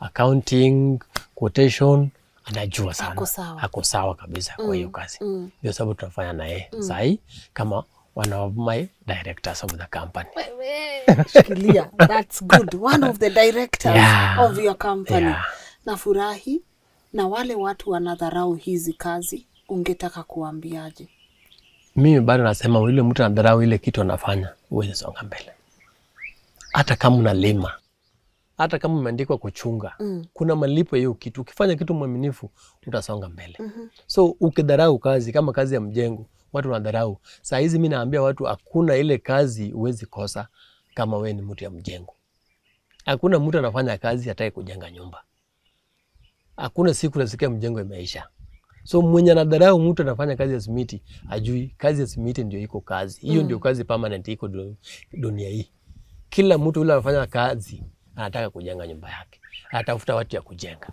accounting, quotation, anajua sana, Ako sawa. ako sawa kabisa mm. kwa hiyo kazi Mm. ndio sababu tunafanya naye mm. sahii kama one of my directors of the company. shikilia that's good one of the directors Yeah. of your company Yeah. nafurahi na wale watu wanadharau hizi kazi ungetaka kuambiaje Mimi bado nasema yule mtu anadharau ile kitu anafanya, uweze songa mbele, hata kama unalima, hata kama umeandikwa kuchunga Mm. kuna malipo hiyo kitu. Ukifanya kitu mwaminifu utasonga mbele. mm -hmm. So ukidharau kazi kama kazi ya mjengo, watu wanadharau. Saa hizi mi naambia watu hakuna ile kazi uwezi kosa kama wewe ni mtu ya mjengo. Hakuna mtu anafanya kazi atake kujenga nyumba. Hakuna siku nasikia mjengo imeisha. So mwenye anadharau mtu anafanya kazi ya simiti ajui kazi ya simiti ndio iko kazi hiyo, mm. ndio kazi permanent iko dunia hii. Kila mtu yule anafanya kazi anataka kujenga nyumba yake, anatafuta watu ya kujenga,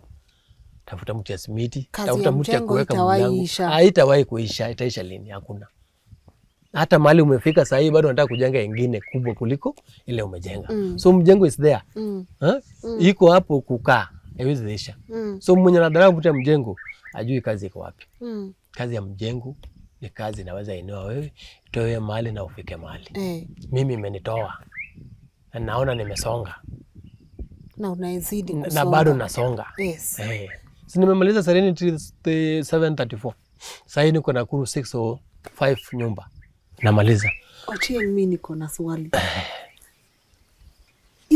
tafuta mtu ya simiti, Kazi tafuta mtu ya kuweka mlango. Haitawahi kuisha, itaisha lini? Hakuna. Hata mahali umefika saa hii bado unataka kujenga ingine kubwa kuliko ile umejenga. Mm. So mjengo is there mm. ha? iko hapo kukaa, haiwezi isha. Mm. So mwenye anadharau mtu ya mjengo ajui kazi iko wapi. Mm. Kazi ya mjengo ni kazi inaweza inua wewe itoe mali mahali na ufike mali Eh, Mimi imenitoa na naona nimesonga na unaezidi na bado nasonga. yes. Eh. Si nimemaliza Serenity the 734. Sasa hii niko Nakuru 605 nyumba. Namaliza. Ochieng, mimi niko na swali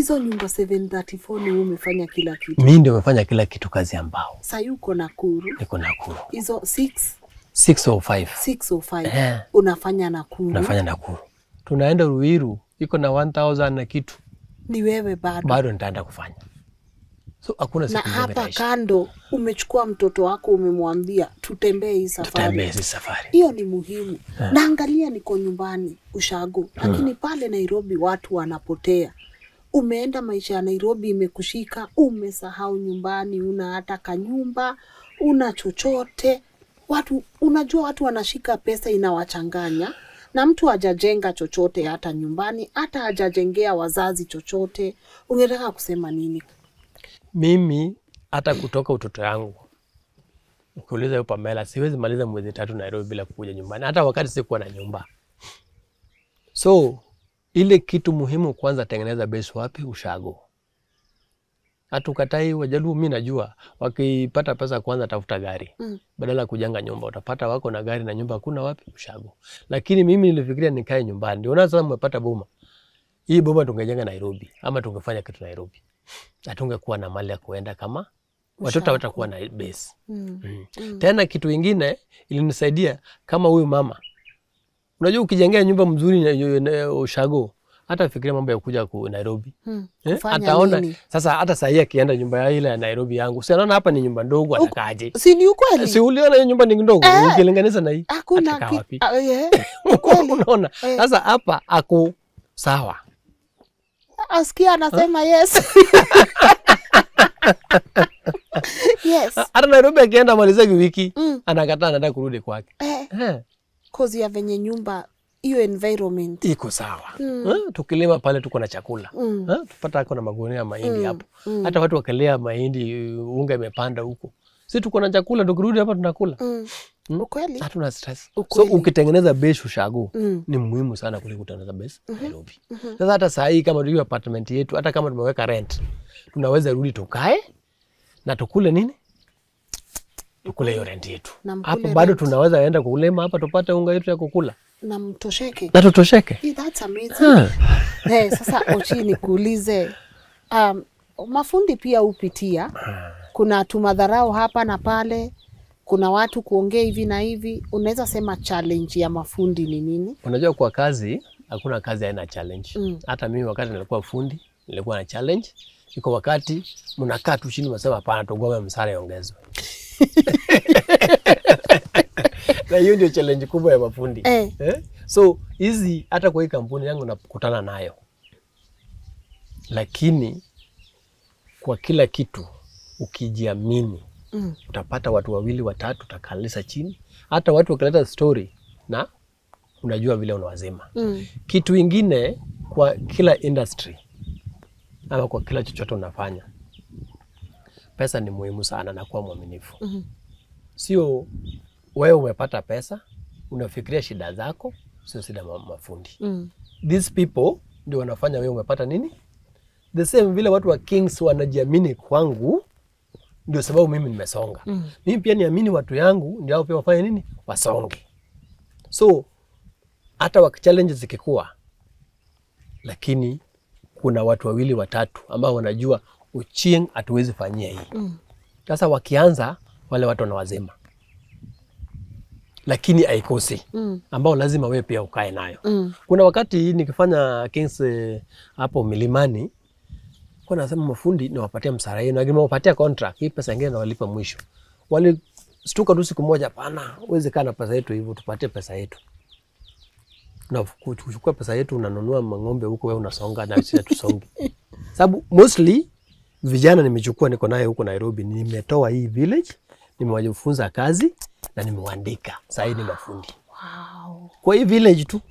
hizo nyumba 734 ni umefanya kila kitu Mimi ndio nimefanya kila kitu kazi ambao. Sasa yuko Nakuru Niko Nakuru. hizo 6 605. 605 Eh. unafanya Nakuru Nafanya Nakuru. Tunaenda Ruiru iko na 1000 na kitu. ni wewe bado Bado nitaenda kufanya. So hakuna na siku na hapa kando umechukua mtoto wako umemwambia tutembee hii safari. Tutembee hii safari. hiyo ni muhimu naangalia niko nyumbani ushago lakini hmm. pale nairobi watu wanapotea umeenda maisha ya nairobi imekushika umesahau nyumbani una hata kanyumba una chochote watu unajua watu wanashika pesa inawachanganya na mtu hajajenga chochote hata nyumbani, hata hajajengea wazazi chochote, ungetaka kusema nini? Mimi hata kutoka utoto yangu ukiuliza yo Pamela, siwezi maliza mwezi tatu Nairobi bila kuja nyumbani, hata wakati sikuwa na nyumba. So ile kitu muhimu kwanza, tengeneza base wapi? Ushago. Hata ukatai Wajaluo, mi najua wakipata pesa kwanza tafuta gari Mm. badala ya kujenga nyumba. Utapata wako na gari na nyumba hakuna wapi? Ushago. Lakini mimi nilifikiria nikae nyumbani, ndio na sasa mmepata boma. Hii boma tungejenga Nairobi ama tungefanya kitu Nairobi, hatungekuwa na mali ya kuenda kama watoto watakuwa na base. Mm. Mm. Tena kitu ingine ilinisaidia kama huyu mama, unajua ukijengea nyumba mzuri na- na- ushago, hata fikiria mambo ya kuja ku Nairobi Hmm. eh? Ataona sasa, hata sahii akienda nyumba ya ile ya Nairobi yangu, si anaona hapa ni nyumba ndogo, atakaje? Si ni ukweli? Si uliona hiyo nyumba ni ndogo Eh. ukilinganisha na hii, Hakuna wapi? Ah, yeah. Ukweli. Unaona Eh. sasa hapa ako sawa Asikia anasema yes. yes. hata Nairobi akienda malizaki wiki Mm. anakataa, anataka kurudi kwake Eh, eh. Cause ya venye nyumba hiyo environment. iko sawa Mm. eh, tukilima pale tuko na chakula Mm. eh, tupata ako na magunia ya mahindi Mm, hapo mm. hata watu wakalea mahindi unga imepanda huko si tuko na chakula tukirudi hapa tunakula Mm. Mm. Ukweli? hatuna stress Ukweli. so ukitengeneza base ushago Mm. ni muhimu sana kuliko kutengeneza base mm -hmm. Nairobi sasa hata saa hii kama hiyo apartment yetu hata kama tumeweka rent tunaweza rudi tukae na tukule nini tukule hiyo yetu hapo bado tunaweza enda kulima hapa tupate unga yetu ya kukula Na mtosheke. na tutosheke Hey, that's amazing. Ah. Hey, sasa Ochi nikuulize, um, mafundi pia upitia kuna tumadharau hapa na pale, kuna watu kuongea hivi na hivi. Unaweza sema challenge ya mafundi ni nini? Unajua, kwa kazi hakuna kazi haina challenge. Mm. Hata mimi wakati nilikuwa fundi nilikuwa na challenge. Iko wakati mnakaa tu chini mnasema hapana, tugome msara iongezwe. Na hiyo ndio challenge kubwa ya mafundi Eh. eh? So hizi hata kwa hii kampuni yangu nakutana nayo, lakini kwa kila kitu ukijiamini Mm. utapata watu wawili watatu utakalisa chini, hata watu wakileta story na unajua vile unawazima. Mm. Kitu ingine kwa kila industry ama kwa kila chochote unafanya, pesa ni muhimu sana na kuwa mwaminifu. mm -hmm. Sio wewe umepata pesa unafikiria shida zako, sio shida ma mafundi. Mm. -hmm. These people ndio wanafanya wewe umepata nini. The same vile watu wa Kings wanajiamini kwangu, ndio sababu mimi nimesonga. Mm. -hmm. Mimi pia niamini watu yangu, ndio hao pia wafanye nini, wasonge. So hata wa challenges zikikuwa, lakini kuna watu wawili watatu ambao wanajua Ochieng hatuwezi fanyia hii. Mm. Sasa wakianza wale watu wanawazima, lakini haikosi Mm. ambao lazima wewe pia ukae nayo. Mm. Kuna wakati nikifanya Kings hapo milimani, kwa nasema mafundi niwapatia msara yenu, lakini mwapatia contract hii, pesa ingine nawalipa mwisho. Walistuka tu siku moja, pana uwezi kaa na pesa yetu hivyo, tupatie pesa yetu na kuchukua pesa yetu unanunua mang'ombe huko, wewe unasonga na sisi tusonge. Sababu mostly vijana nimechukua niko naye huko Nairobi, nimetoa hii village, nimewajifunza kazi na nimewaandika, sasa hii ni mafundi Wow. kwa hii village tu.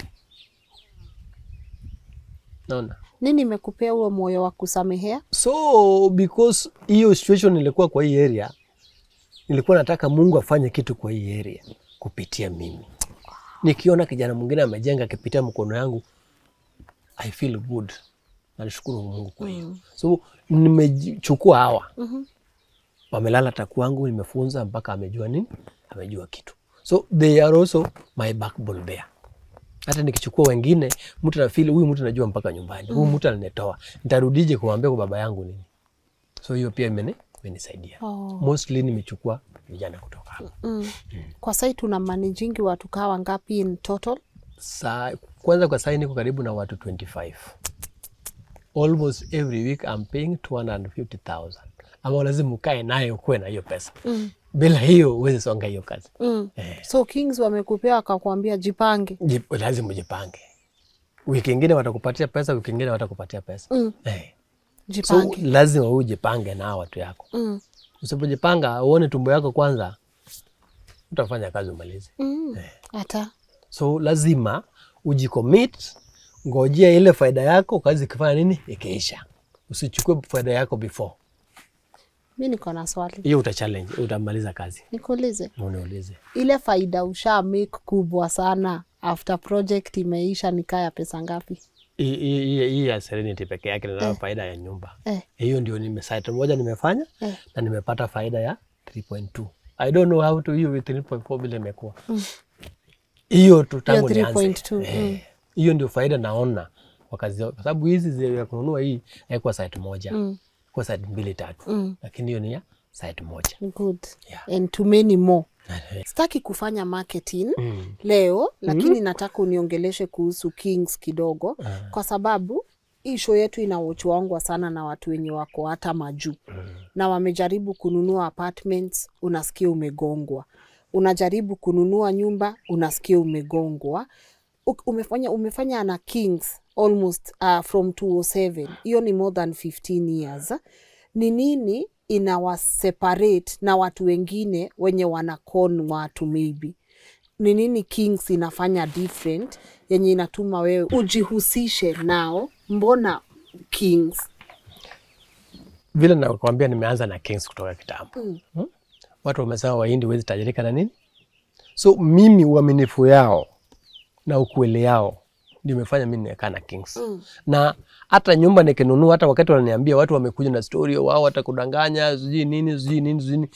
Naona Nini imekupea huo moyo wa kusamehea? so because hiyo situation ilikuwa kwa hii area, nilikuwa nataka Mungu afanye kitu kwa hii area kupitia mimi. Nikiona kijana mwingine amejenga akipitia mkono yangu, I feel good. Nashukuru Mungu kwa hiyo. Mm. So nimechukua hawa Mhm. wamelala taku wangu, nimefunza mpaka amejua nini, amejua kitu. So they are also my backbone there. Hata nikichukua wengine, mtu anafeel huyu mtu anajua mpaka nyumbani, huyu mtu ananitoa, nitarudije kumwambia kwa baba yangu nini? So hiyo pia imene imenisaidia. Oh. Mostly nimechukua vijana kutoka hapa. Mm. Kwa sai tuna managing watu kawa ngapi in total? Sa, kwanza kwa sai niko karibu na watu 25. Almost every week I'm paying 250,000. Ama lazima ukae nayo ukuwe na hiyo pesa. Mm. Bila hiyo huwezi songa hiyo kazi. Mm. Eh. So Kings wamekupea akakwambia jipange. Jip- lazima ujipange. Wiki ingine watakupatia pesa, wiki ingine watakupatia pesa. Mm. Eh. Jipange. So lazima ujipange na watu yako. Mm. Usipojipanga uone tumbo yako kwanza, utafanya kazi umalize. Mm. Hata. So lazima ujicommit, ngojea ile faida yako, kazi ikifanya nini, ikiisha. Usichukue faida yako before Mi niko na swali, hiyo, uta challenge, utamaliza kazi. nikuulize Uniulize. ile faida usha make kubwa sana after project imeisha, nikaa ya pesa ngapi? Hii- ya Serenity peke yake ndio faida ya nyumba hiyo Eh. hiyo ndio nime site moja nimefanya Eh. na nimepata faida ya 3.2 I don't know how to hiyo with 3.4 vile imekuwa hiyo tu tangu nianze 3.2, Eh, hiyo ndio faida naona kwa kazi kwa sababu hizi zile ya kununua hii haikuwa site moja Mm. kwa site mbili tatu Mm. lakini hiyo ni ya site moja Good. Yeah. And too many more. Sitaki kufanya marketing mm. leo lakini mm. nataka uniongeleshe kuhusu Kings kidogo mm. kwa sababu hii show yetu inawochwangwa sana na watu wenye wako hata majuu mm. na wamejaribu kununua apartments, unasikia umegongwa. Unajaribu kununua nyumba, unasikia umegongwa. Umefanya, umefanya na Kings almost uh, from 207 hiyo ni more than 15 years. Ni nini inawaseparate na watu wengine wenye wanakon watu maybe ni nini Kings inafanya different yenye inatuma wewe ujihusishe nao? Mbona Kings? vile nakwambia nimeanza na Kings kutoka kitambo Mm. hmm? watu wamesema wahindi huwezi tajirika na nini so mimi uaminifu yao na ukweli yao ndio imefanya mimi nikaa na Kings Mm. na hata nyumba nikinunua hata wakati wananiambia watu wamekuja na story wao watakudanganya sijui nini sijui nini sijui nini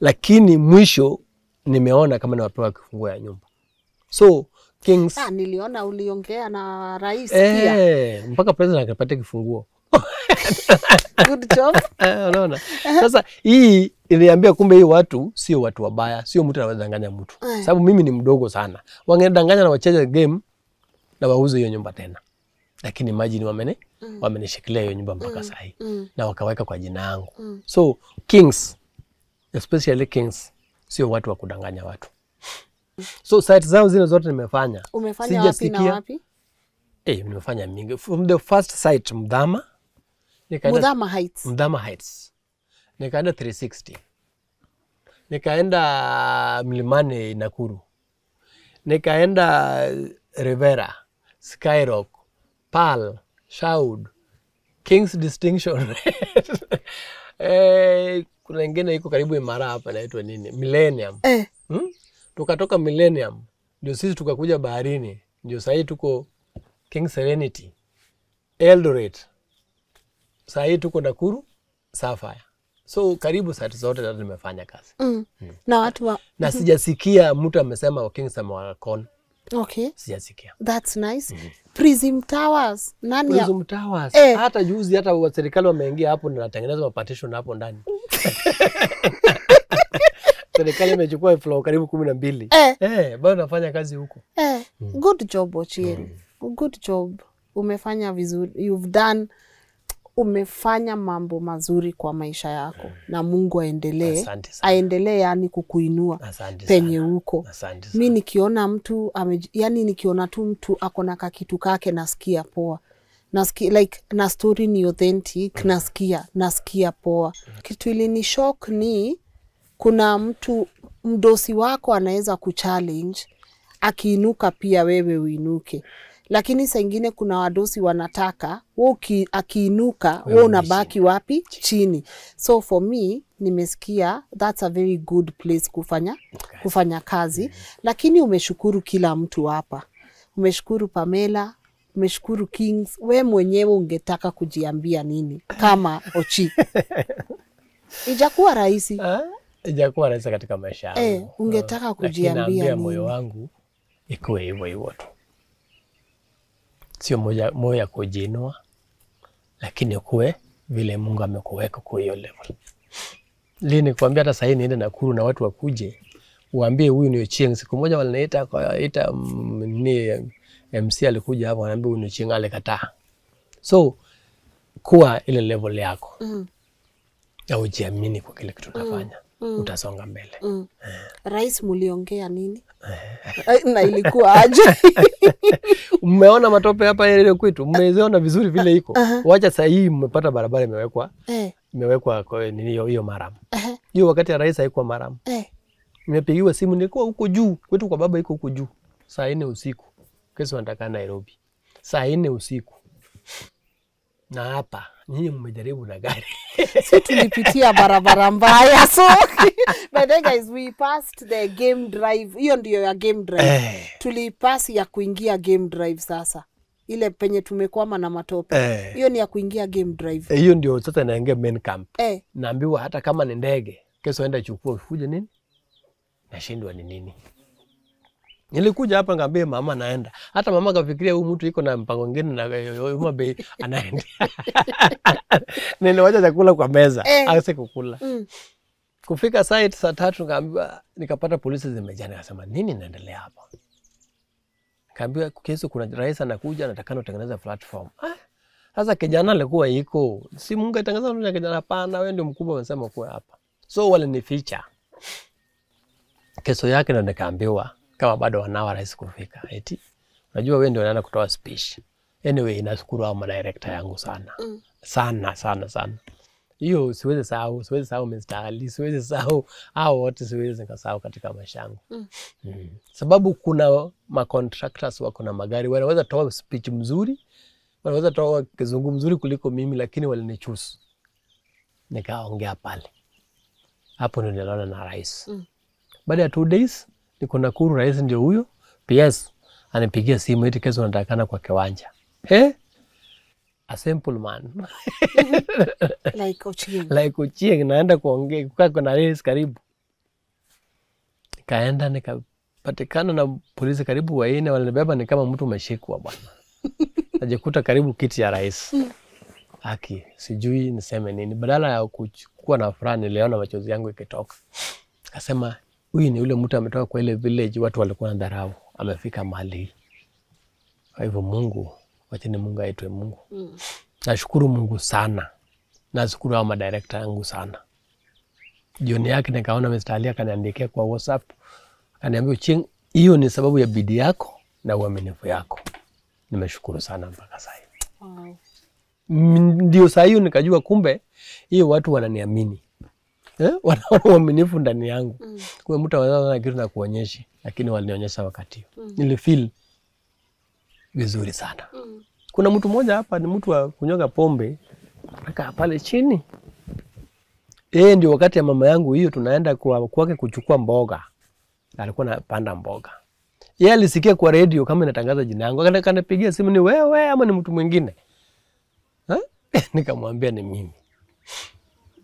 lakini mwisho nimeona kama niwapewa kifunguo ya nyumba so Kings Ah, niliona uliongea na rais pia. eh, mpaka president akapata kifunguo Good job. Eh, unaona sasa hii iliambia kumbe hii watu sio watu wabaya sio mtu anaweza danganya mtu. Eh. sababu mimi ni mdogo sana. Wangedanganya na wacheze game na wauze hiyo nyumba tena. Lakini imagine wamene mm. wamenishikilia hiyo nyumba mpaka saa hii Mm. na wakaweka kwa jina yangu. So kings especially kings sio watu wa kudanganya watu. So site zao zile zote nimefanya. Umefanya wapi na wapi? eh, nimefanya mingi. From the first site mdhama. Mudhama Heights. Mdhama Heights, nikaenda 360, nikaenda Mlimani Nakuru, nikaenda Rivera, Skyrock, Pal, Shaud, King's Distinction. Eh, kuna ingine iko karibu Imara hapa inaitwa nini, Millennium. Eh, hmm? Tukatoka Millennium ndio sisi tukakuja baharini, ndio sahii tuko King Serenity, Eldoret, sahii tuko Nakuru, Sapphire. So karibu sati zote tatu nimefanya kazi mm. Mm. Na watu wa na sijasikia mtu amesema Kings amewakon, Okay, sijasikia. that's nice. Prism Towers. Nani ya... Prism Towers. Eh. Hata juzi hata wa serikali wameingia hapo na natengeneza mapartition hapo ndani. serikali imechukua floor karibu kumi na mbili. Eh. Eh, bado nafanya kazi huko. Eh, good job Ochieng. Good job. Umefanya vizuri. You've done umefanya mambo mazuri kwa maisha yako mm. na Mungu aendelee aendelee yani kukuinua Asante penye huko. Mi nikiona mtu ame, yani nikiona tu mtu ako na kakitu kake nasikia poa. Nasikia, like na story ni authentic, mm. nasikia nasikia poa. mm. Kitu ilini shock ni kuna mtu mdosi wako anaweza kuchallenge akiinuka pia wewe uinuke, lakini saa ingine kuna wadosi wanataka wo uki, akiinuka wo unabaki wapi? Chini. So for me nimesikia that's a very good place kufanya kufanya kazi, lakini umeshukuru kila mtu hapa, umeshukuru Pamela, umeshukuru Kings. We mwenyewe ungetaka kujiambia nini kama Ochi? Ijakuwa rahisi. Ah, Ijakuwa rahisi katika maisha yangu. Eh, ungetaka kujiambia nini? moyo wangu ikuwe hivyo hivyo tu, sio moja- moyo ya kujiinua, lakini ukuwe vile Mungu amekuweka kwa hiyo level. Lini nikwambia hata sahii niende Nakuru na watu wakuje waambie huyu ni Ochieng. Siku moja waliniita ita ni MC alikuja hapo, anaambia huyu ni Ochieng, alikataa. So kuwa ile level yako Mm. na ujiamini kwa kile kitu unafanya, utasonga mbele. Mm. Rais, muliongea nini Eh, na ilikuwa aje? Mmeona matope hapa ile kwetu, mmeziona vizuri vile iko. Wacha saa hii mmepata barabara imewekwa eh, imewekwa kwa nini hiyo hiyo maram. eh, Hiyo wakati ya rais haikuwa maram. eh. Nimepigiwa simu nilikuwa huko juu, kwetu kwa baba iko huko juu. Saa nne usiku. kesho nataka Nairobi saa nne usiku, na hapa nyinyi mmejaribu na gari. Si tulipitia barabara mbaya so. By the guys we passed the game drive. Hiyo ndio ya game drive. Eh. tulipass ya kuingia game drive sasa. Ile penye tumekwama na matope. Hiyo Eh. hiyo ni ya kuingia game drive. Hiyo eh, ndio sasa naingia main camp. eh, Naambiwa hata kama ni ndege kesho enda chukua ufuje nini, nashindwa ni nini. Nilikuja hapa ngambie mama naenda, hata mama kafikiria huyu mtu iko na mpango mwingine na Homa Bay anaenda. Niliwacha chakula kwa meza Eh. asi kukula. mm, Kufika site saa tatu nikaambiwa, nikapata polisi zimejana, akasema nini inaendelea hapa? Kaambiwa kesho kuna rais anakuja, anataka kutengeneza platform. Ah, Sasa kijana alikuwa iko si Mungu atangaza mtu kijana, hapana, wewe ndio mkubwa, unasema kuwa hapa. So walinificha. Kesho yake ndo nikaambiwa kama bado wanawa rais kufika, eti unajua wewe ndio unaenda kutoa speech. Anyway, nashukuru hao madirekta yangu sana sana sana sana hiyo siwezi sahau, siwezi sahau Mr. Ali, siwezi sahau hao wote, siwezi nikasahau katika maisha yangu mm. mm. Sababu kuna ma contractors wako na magari wanaweza toa speech mzuri, wanaweza toa kizungu mzuri kuliko mimi, lakini walinichusu, nikaongea pale. Hapo ndio niliona na rais mm. Baada ya two days niko Nakuru, rais ndio huyo PS anipigia simu eti kesho natakana kwa kiwanja eh? A simple man like Ochieng. like Ochieng naenda kuongea kukaa kuna rais karibu, nikaenda nikapatikana na polisi karibu waine, walinibeba ni kama mtu umeshikwa bwana, najikuta karibu kiti ya rais. Aki, sijui niseme nini, badala ya kuchukua na furaha niliona machozi yangu ikitoka. Kasema huyu ni yule mtu ametoka kwa ile village, watu walikuwa na dharau, amefika mahali. Kwa hivyo Mungu, wacheni Mungu aitwe Mungu. Mm. Nashukuru Mungu sana nashukuru hao madirekta yangu sana. Jioni yake nikaona Mr. Ali akaniandikia kwa WhatsApp akaniambia, Ochieng, hiyo ni sababu ya bidii yako na uaminifu yako. Nimeshukuru sana mpaka sasa hivi. Wow. Ndio saa hiyo nikajua kumbe hiyo watu wananiamini eh? Wanaona uaminifu ndani yangu mm. Kumbe mtu anaweza kuona kitu na kuonyesha, lakini walinionyesha wakati mm. Nilifeel vizuri sana mm. Kuna mtu mmoja hapa ni mtu wa kunyoga pombe akaa pale chini. Yeye ndio wakati ya mama yangu hiyo tunaenda kwa kwake kuchukua mboga, alikuwa anapanda mboga. Yeye alisikia kwa redio kama inatangaza jina yangu, akanipigia simu, ni wewe ama ni mtu mwingine? Nikamwambia ni mimi.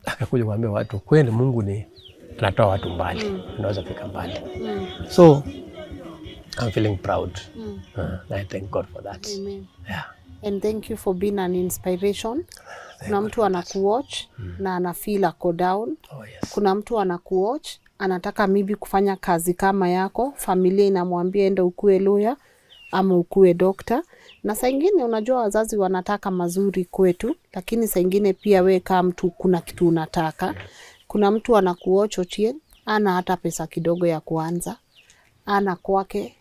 Akakuja kuambia watu kweli, Mungu ni anatoa watu mbali, mm. unaweza fika mbali. mm. So I'm feeling proud. mm. Uh, I thank God for that. Amen. Yeah. and thank you for being an inspiration kuna mtu anakuwatch mm. na ana feel ako down Oh, yes. kuna mtu anakuwatch anataka mibi kufanya kazi kama yako familia inamwambia enda ukue lawyer ama ukue dokta na saa ingine unajua wazazi wanataka mazuri kwetu lakini saa ingine pia we kaa mtu kuna kitu unataka kuna mtu anakuocho Ochieng ana hata pesa kidogo ya kuanza ana kwake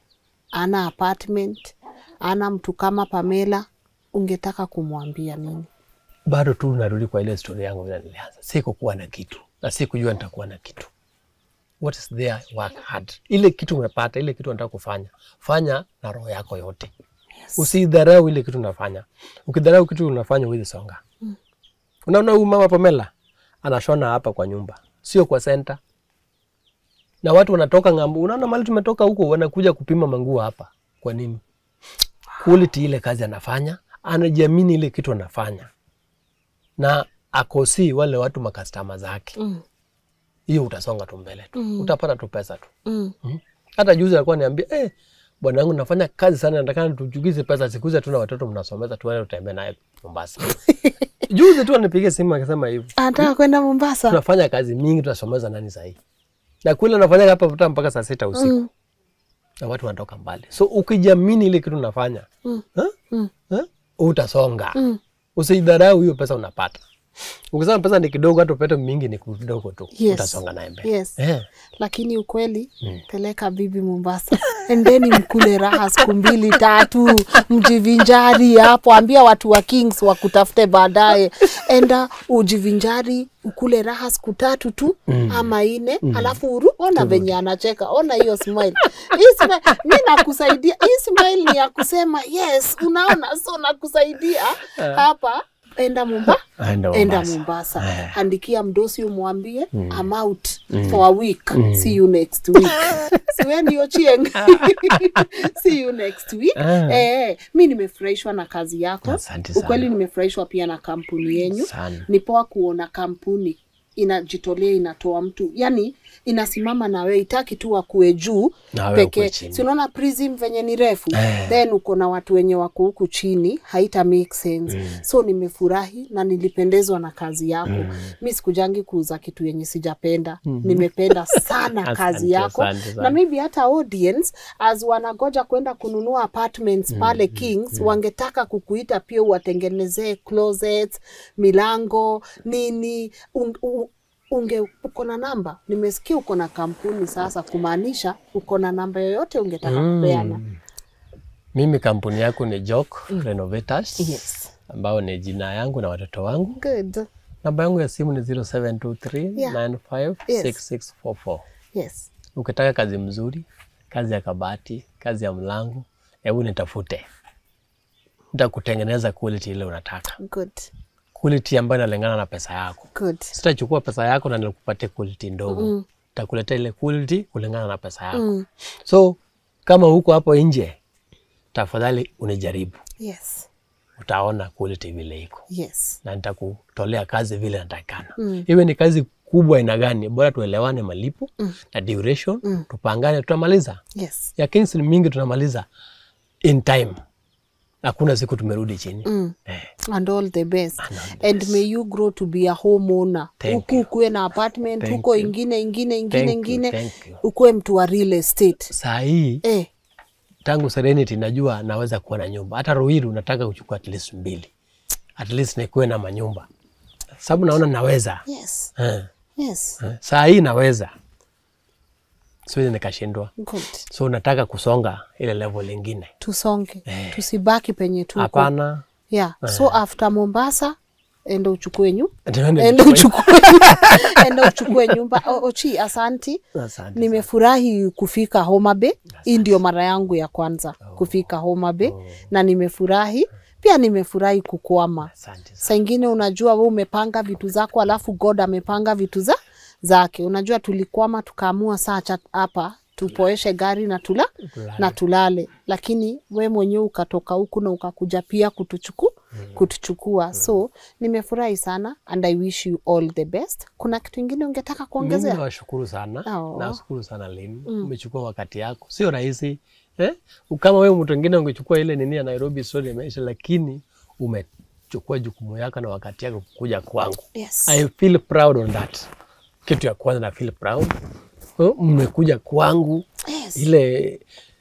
ana apartment ana mtu kama Pamela ungetaka kumwambia nini bado tu narudi kwa ile stori yangu vile nilianza, sikukuwa na kitu na sikujua nitakuwa na kitu. What is there, work hard. Ile kitu umepata, ile kitu unataka kufanya, fanya na roho yako yote. Yes. Usidharau ile kitu unafanya. Ukidharau kitu unafanya huwezi songa. Mm. Unaona huyu mama Pamela anashona hapa kwa nyumba, sio kwa senta, na watu wanatoka ng'ambo. Unaona mali tumetoka huko, wanakuja kupima manguo hapa. Kwa nini? Quality ile kazi anafanya, anajiamini ile kitu anafanya na akosi wale watu makastama zake hiyo mm. utasonga tu mbele tu mm. utapata tu pesa tu mm. mm. hata juzi alikuwa niambia eh, bwana yangu nafanya kazi sana nataka tuchukize pesa sikuze tuna watoto mnasomeza tuende tutembee naye Mombasa juzi tu anipigia simu akisema hivyo anataka kwenda Mombasa tunafanya kazi mingi tunasomeza nani sahii na kule nafanya hapa mpaka saa sita usiku Mm. na watu wanatoka mbali so ukijamini ile kitu unafanya Mm. ha? Mm. Ha? utasonga Mm. usidharau hiyo pesa unapata Ukisema pesa ni kidogo, hata upate mingi ni kidogo tu, Yes. utasonga naye mbele. Yes. Eh. lakini ukweli mm. peleka bibi Mombasa, endeni mkule raha siku mbili tatu, mjivinjari hapo, ambia watu wa Kings wakutafute baadaye, enda ujivinjari ukule raha siku tatu tu mm. ama ine, alafu uru, ona venye anacheka, ona hiyo smile. Hii smile mi nakusaidia, hii smile ni ya kusema yes, unaona, so nakusaidia hapa enda Mumba, Aenda enda Mombasa. Mombasa, Yeah. andikia mdosi umwambie mm. I'm out mm. for a week, mm. see you next week. Siwendi Ochieng, see you next week. Ah. Eh, mi nimefurahishwa na kazi yako, ukweli nimefurahishwa pia na kampuni yenyu. nipoa Ni poa kuona kampuni inajitolea inatoa mtu yani inasimama na wewe itaki tu wakuwe juu pekee si unaona prism venye ni refu Eh. then uko na watu wenye wako huku chini haita make sense mm. so nimefurahi na nilipendezwa na kazi yako mm. mi sikujangi kuuza kitu yenye sijapenda mm. nimependa sana kazi yako asante na maybe hata audience as wanagoja kwenda kununua apartments mm. pale Kings mm. wangetaka kukuita pia uwatengenezee closets, milango nini un, un, unge uko na namba nimesikia uko na kampuni sasa kumaanisha uko na namba yoyote ungetaka mm. kupeana Mimi kampuni yako ni Jock Renovators yes ambao ni jina yangu na watoto wangu. good Namba yangu ya simu ni 0723 Yeah. 95 Yes. 6644. yes Ukitaka kazi mzuri, kazi ya kabati, kazi ya mlango, hebu nitafute, nitakutengeneza quality ile unataka, good quality ambayo inalingana na pesa yako. good Sitachukua pesa yako na nikupatie quality ndogo, Mm. Takuletea ile quality kulingana na pesa yako. mm. So kama huko hapo nje, tafadhali unijaribu, yes utaona quality vile iko yes na nitakutolea kazi vile natakikana. Mm. Iwe ni kazi kubwa aina gani, bora tuelewane malipo mm. na duration, mm. tupangane, tutamaliza. yes Ya Kings mingi tunamaliza in time, hakuna siku tumerudi chini. Mm. eh. and all the best. And all the and best. may you grow to be a homeowner. Huku ukuwe na apartment Thank huko you. ingine ingine ingine ingine. ukuwe mtu wa real estate. Saa hii eh, tangu Serenity najua naweza kuwa na nyumba. Hata Ruiru nataka kuchukua at least mbili, at least nikuwe na manyumba, sababu naona naweza. Yes. Eh. yes. Eh. Saa hii naweza, siwezi nikashindwa, good. So nataka kusonga ile level ingine. tusonge. Eh. tusibaki penye tuko. Hapana, yeah. So after mombasa enda uchukue nyu enda uchukue enda uchukue nyumba. Ochi asanti. Asanti nimefurahi kufika Homa Bay. Hii ndio mara yangu ya kwanza oh, kufika Homa Bay. Na nimefurahi. Pia, nimefurahi kukwama. saingine. Saa ingine unajua we umepanga vitu zako, alafu God amepanga vitu za zake. Unajua tulikwama tukaamua saa cha hapa tupoeshe gari na tula Tulale. na tulale, lakini we mwenyewe ukatoka huku na ukakuja pia kutuchuku mm. kutuchukua. mm. So nimefurahi sana and I wish you all the best. Kuna kitu ingine ungetaka Mimi kuongezea? nawashukuru sana, Oh. nawashukuru sana Lynn, umechukua wakati yako, sio rahisi eh? Kama wewe mtu mwingine ungechukua ile nini ya Nairobi story imeisha, lakini umechukua jukumu yako na wakati yako kuja kwangu. Yes. I feel proud on that. Kitu ya kwanza na feel proud, mmekuja kwangu Yes. ile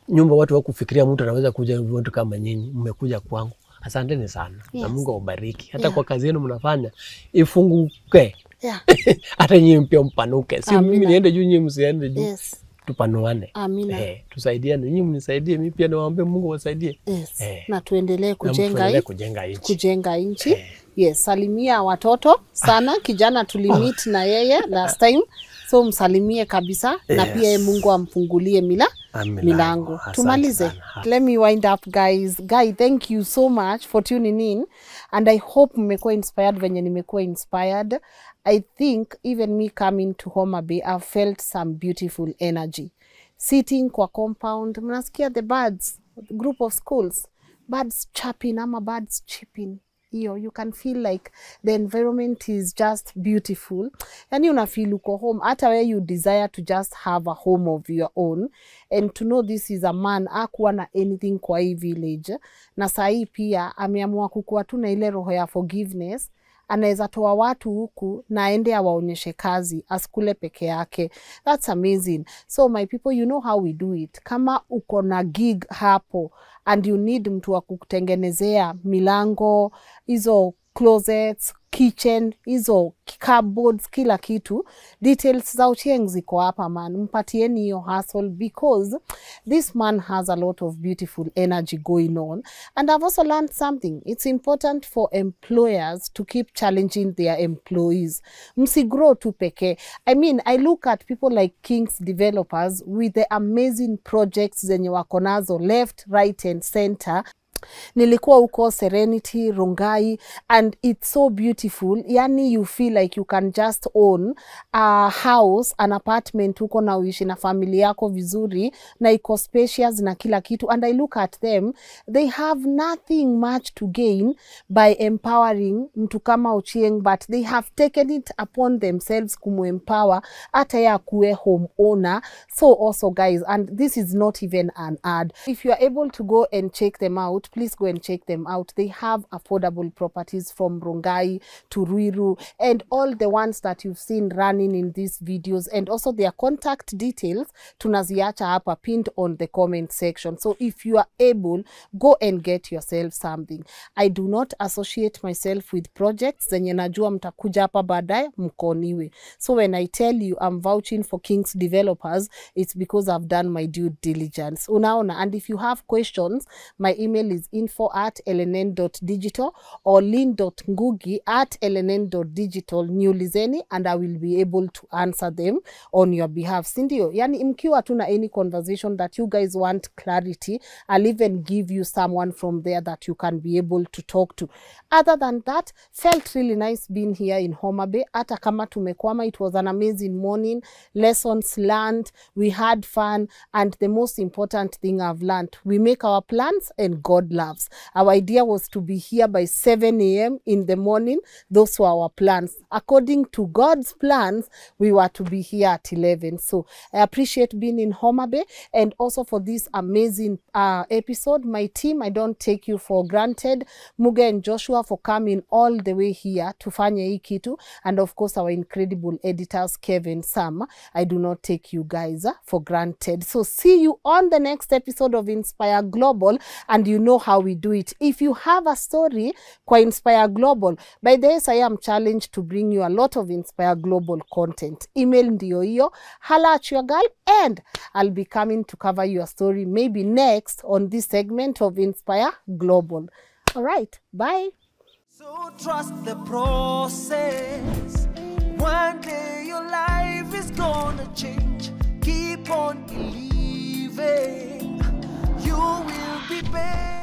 nyumba watu wakufikiria mtu anaweza kuja watu kama nyinyi, mmekuja kwangu. Asanteni sana Yes. na Mungu awabariki hata Yeah. kwa kazi yenu mnafanya ifunguke Yeah. hata nyinyi mpya mpanuke, si mimi niende juu, nyinyi msiende juu, Yes. Tupanuane. Amina. Eh, tusaidiane, nyinyi mnisaidie, mimi pia niwaombe Mungu wasaidie Yes. Eh. Na tuendelee kujenga hii kujenga nchi. kujenga nchi. Yes, salimia watoto sana. Kijana tulimit na yeye last time, so msalimie kabisa yes. na pia Mungu amfungulie mila Milango. Tumalize. sana. Let me wind up guys. Guy, thank you so much for tuning in and I hope mmekuwa inspired venye nimekuwa inspired. I think even me coming to Homa Bay, I've felt some beautiful energy. Sitting kwa compound, mnasikia the birds, group of schools, birds chirping ama birds chirping hiyo you can feel like the environment is just beautiful. Yani unafeel uko home. Hata where you desire to just have a home of your own. And to know this is a man akuwa na anything kwa hii village. Na sahii pia ameamua kukuwa tu na ile roho ya forgiveness anaweza toa watu huku na aende awaonyeshe kazi asikule peke yake. That's amazing. So my people you know how we do it. Kama uko na gig hapo and you need mtu wa kukutengenezea milango hizo closets kitchen hizo cupboards kila kitu. Details za Ochieng ziko hapa man. Mpatieni hiyo hustle because this man has a lot of beautiful energy going on. And I've also learned something. It's important for employers to keep challenging their employees. Msigrow tu pekee I mean I look at people like Kings developers with the amazing projects zenye wako nazo left right and center nilikuwa huko Serenity, Rongai and it's so beautiful. Yani you feel like you can just own a house, an apartment huko na uishi na familia yako vizuri na iko spacious na kila kitu. And I look at them they have nothing much to gain by empowering mtu kama Ochieng but they have taken it upon themselves kumuempower hata ya kuwe home owner so also guys and this is not even an ad. If you are able to go and check them out please go and check them out. They have affordable properties from Rongai to Ruiru and all the ones that you've seen running in these videos. And also their contact details tunaziacha hapa pinned on the comment section. So if you are able go and get yourself something. I do not associate myself with projects zenye najua mtakuja hapa baadaye mkoniwe. So when I tell you I'm vouching for Kings developers it's because I've done my due diligence. Unaona and if you have questions my email is info at lnn.digital or lin.ngugi at lnn.digital niulizeni and I will be able to answer them on your behalf. Sindio yani mkiwa tu na any conversation that you guys want clarity I'll even give you someone from there that you can be able to talk to. Other than that felt really nice being here in Homa Bay. Hata kama tumekwama it was an amazing morning lessons learned we had fun and the most important thing I've learned we make our plans and God loves. Our idea was to be here by 7 a.m. in the morning. Those were our plans. According to God's plans we were to be here at 11 so I appreciate being in Homa Bay and also for this amazing uh, episode my team I don't take you for granted. Muge and Joshua for coming all the way here tufanye hii kitu. And of course our incredible editors Kevin Sam. I do not take you guys uh, for granted. So see you on the next episode of Inspire Global. And you know how we do it if you have a story kwa Inspire Global by this I am challenged to bring you a lot of Inspire Global content email ndio hiyo hala at your girl and I'll be coming to cover your story maybe next on this segment of Inspire Global all right bye So trust the process. One day your life is gonna change. Keep on believing. You will be better.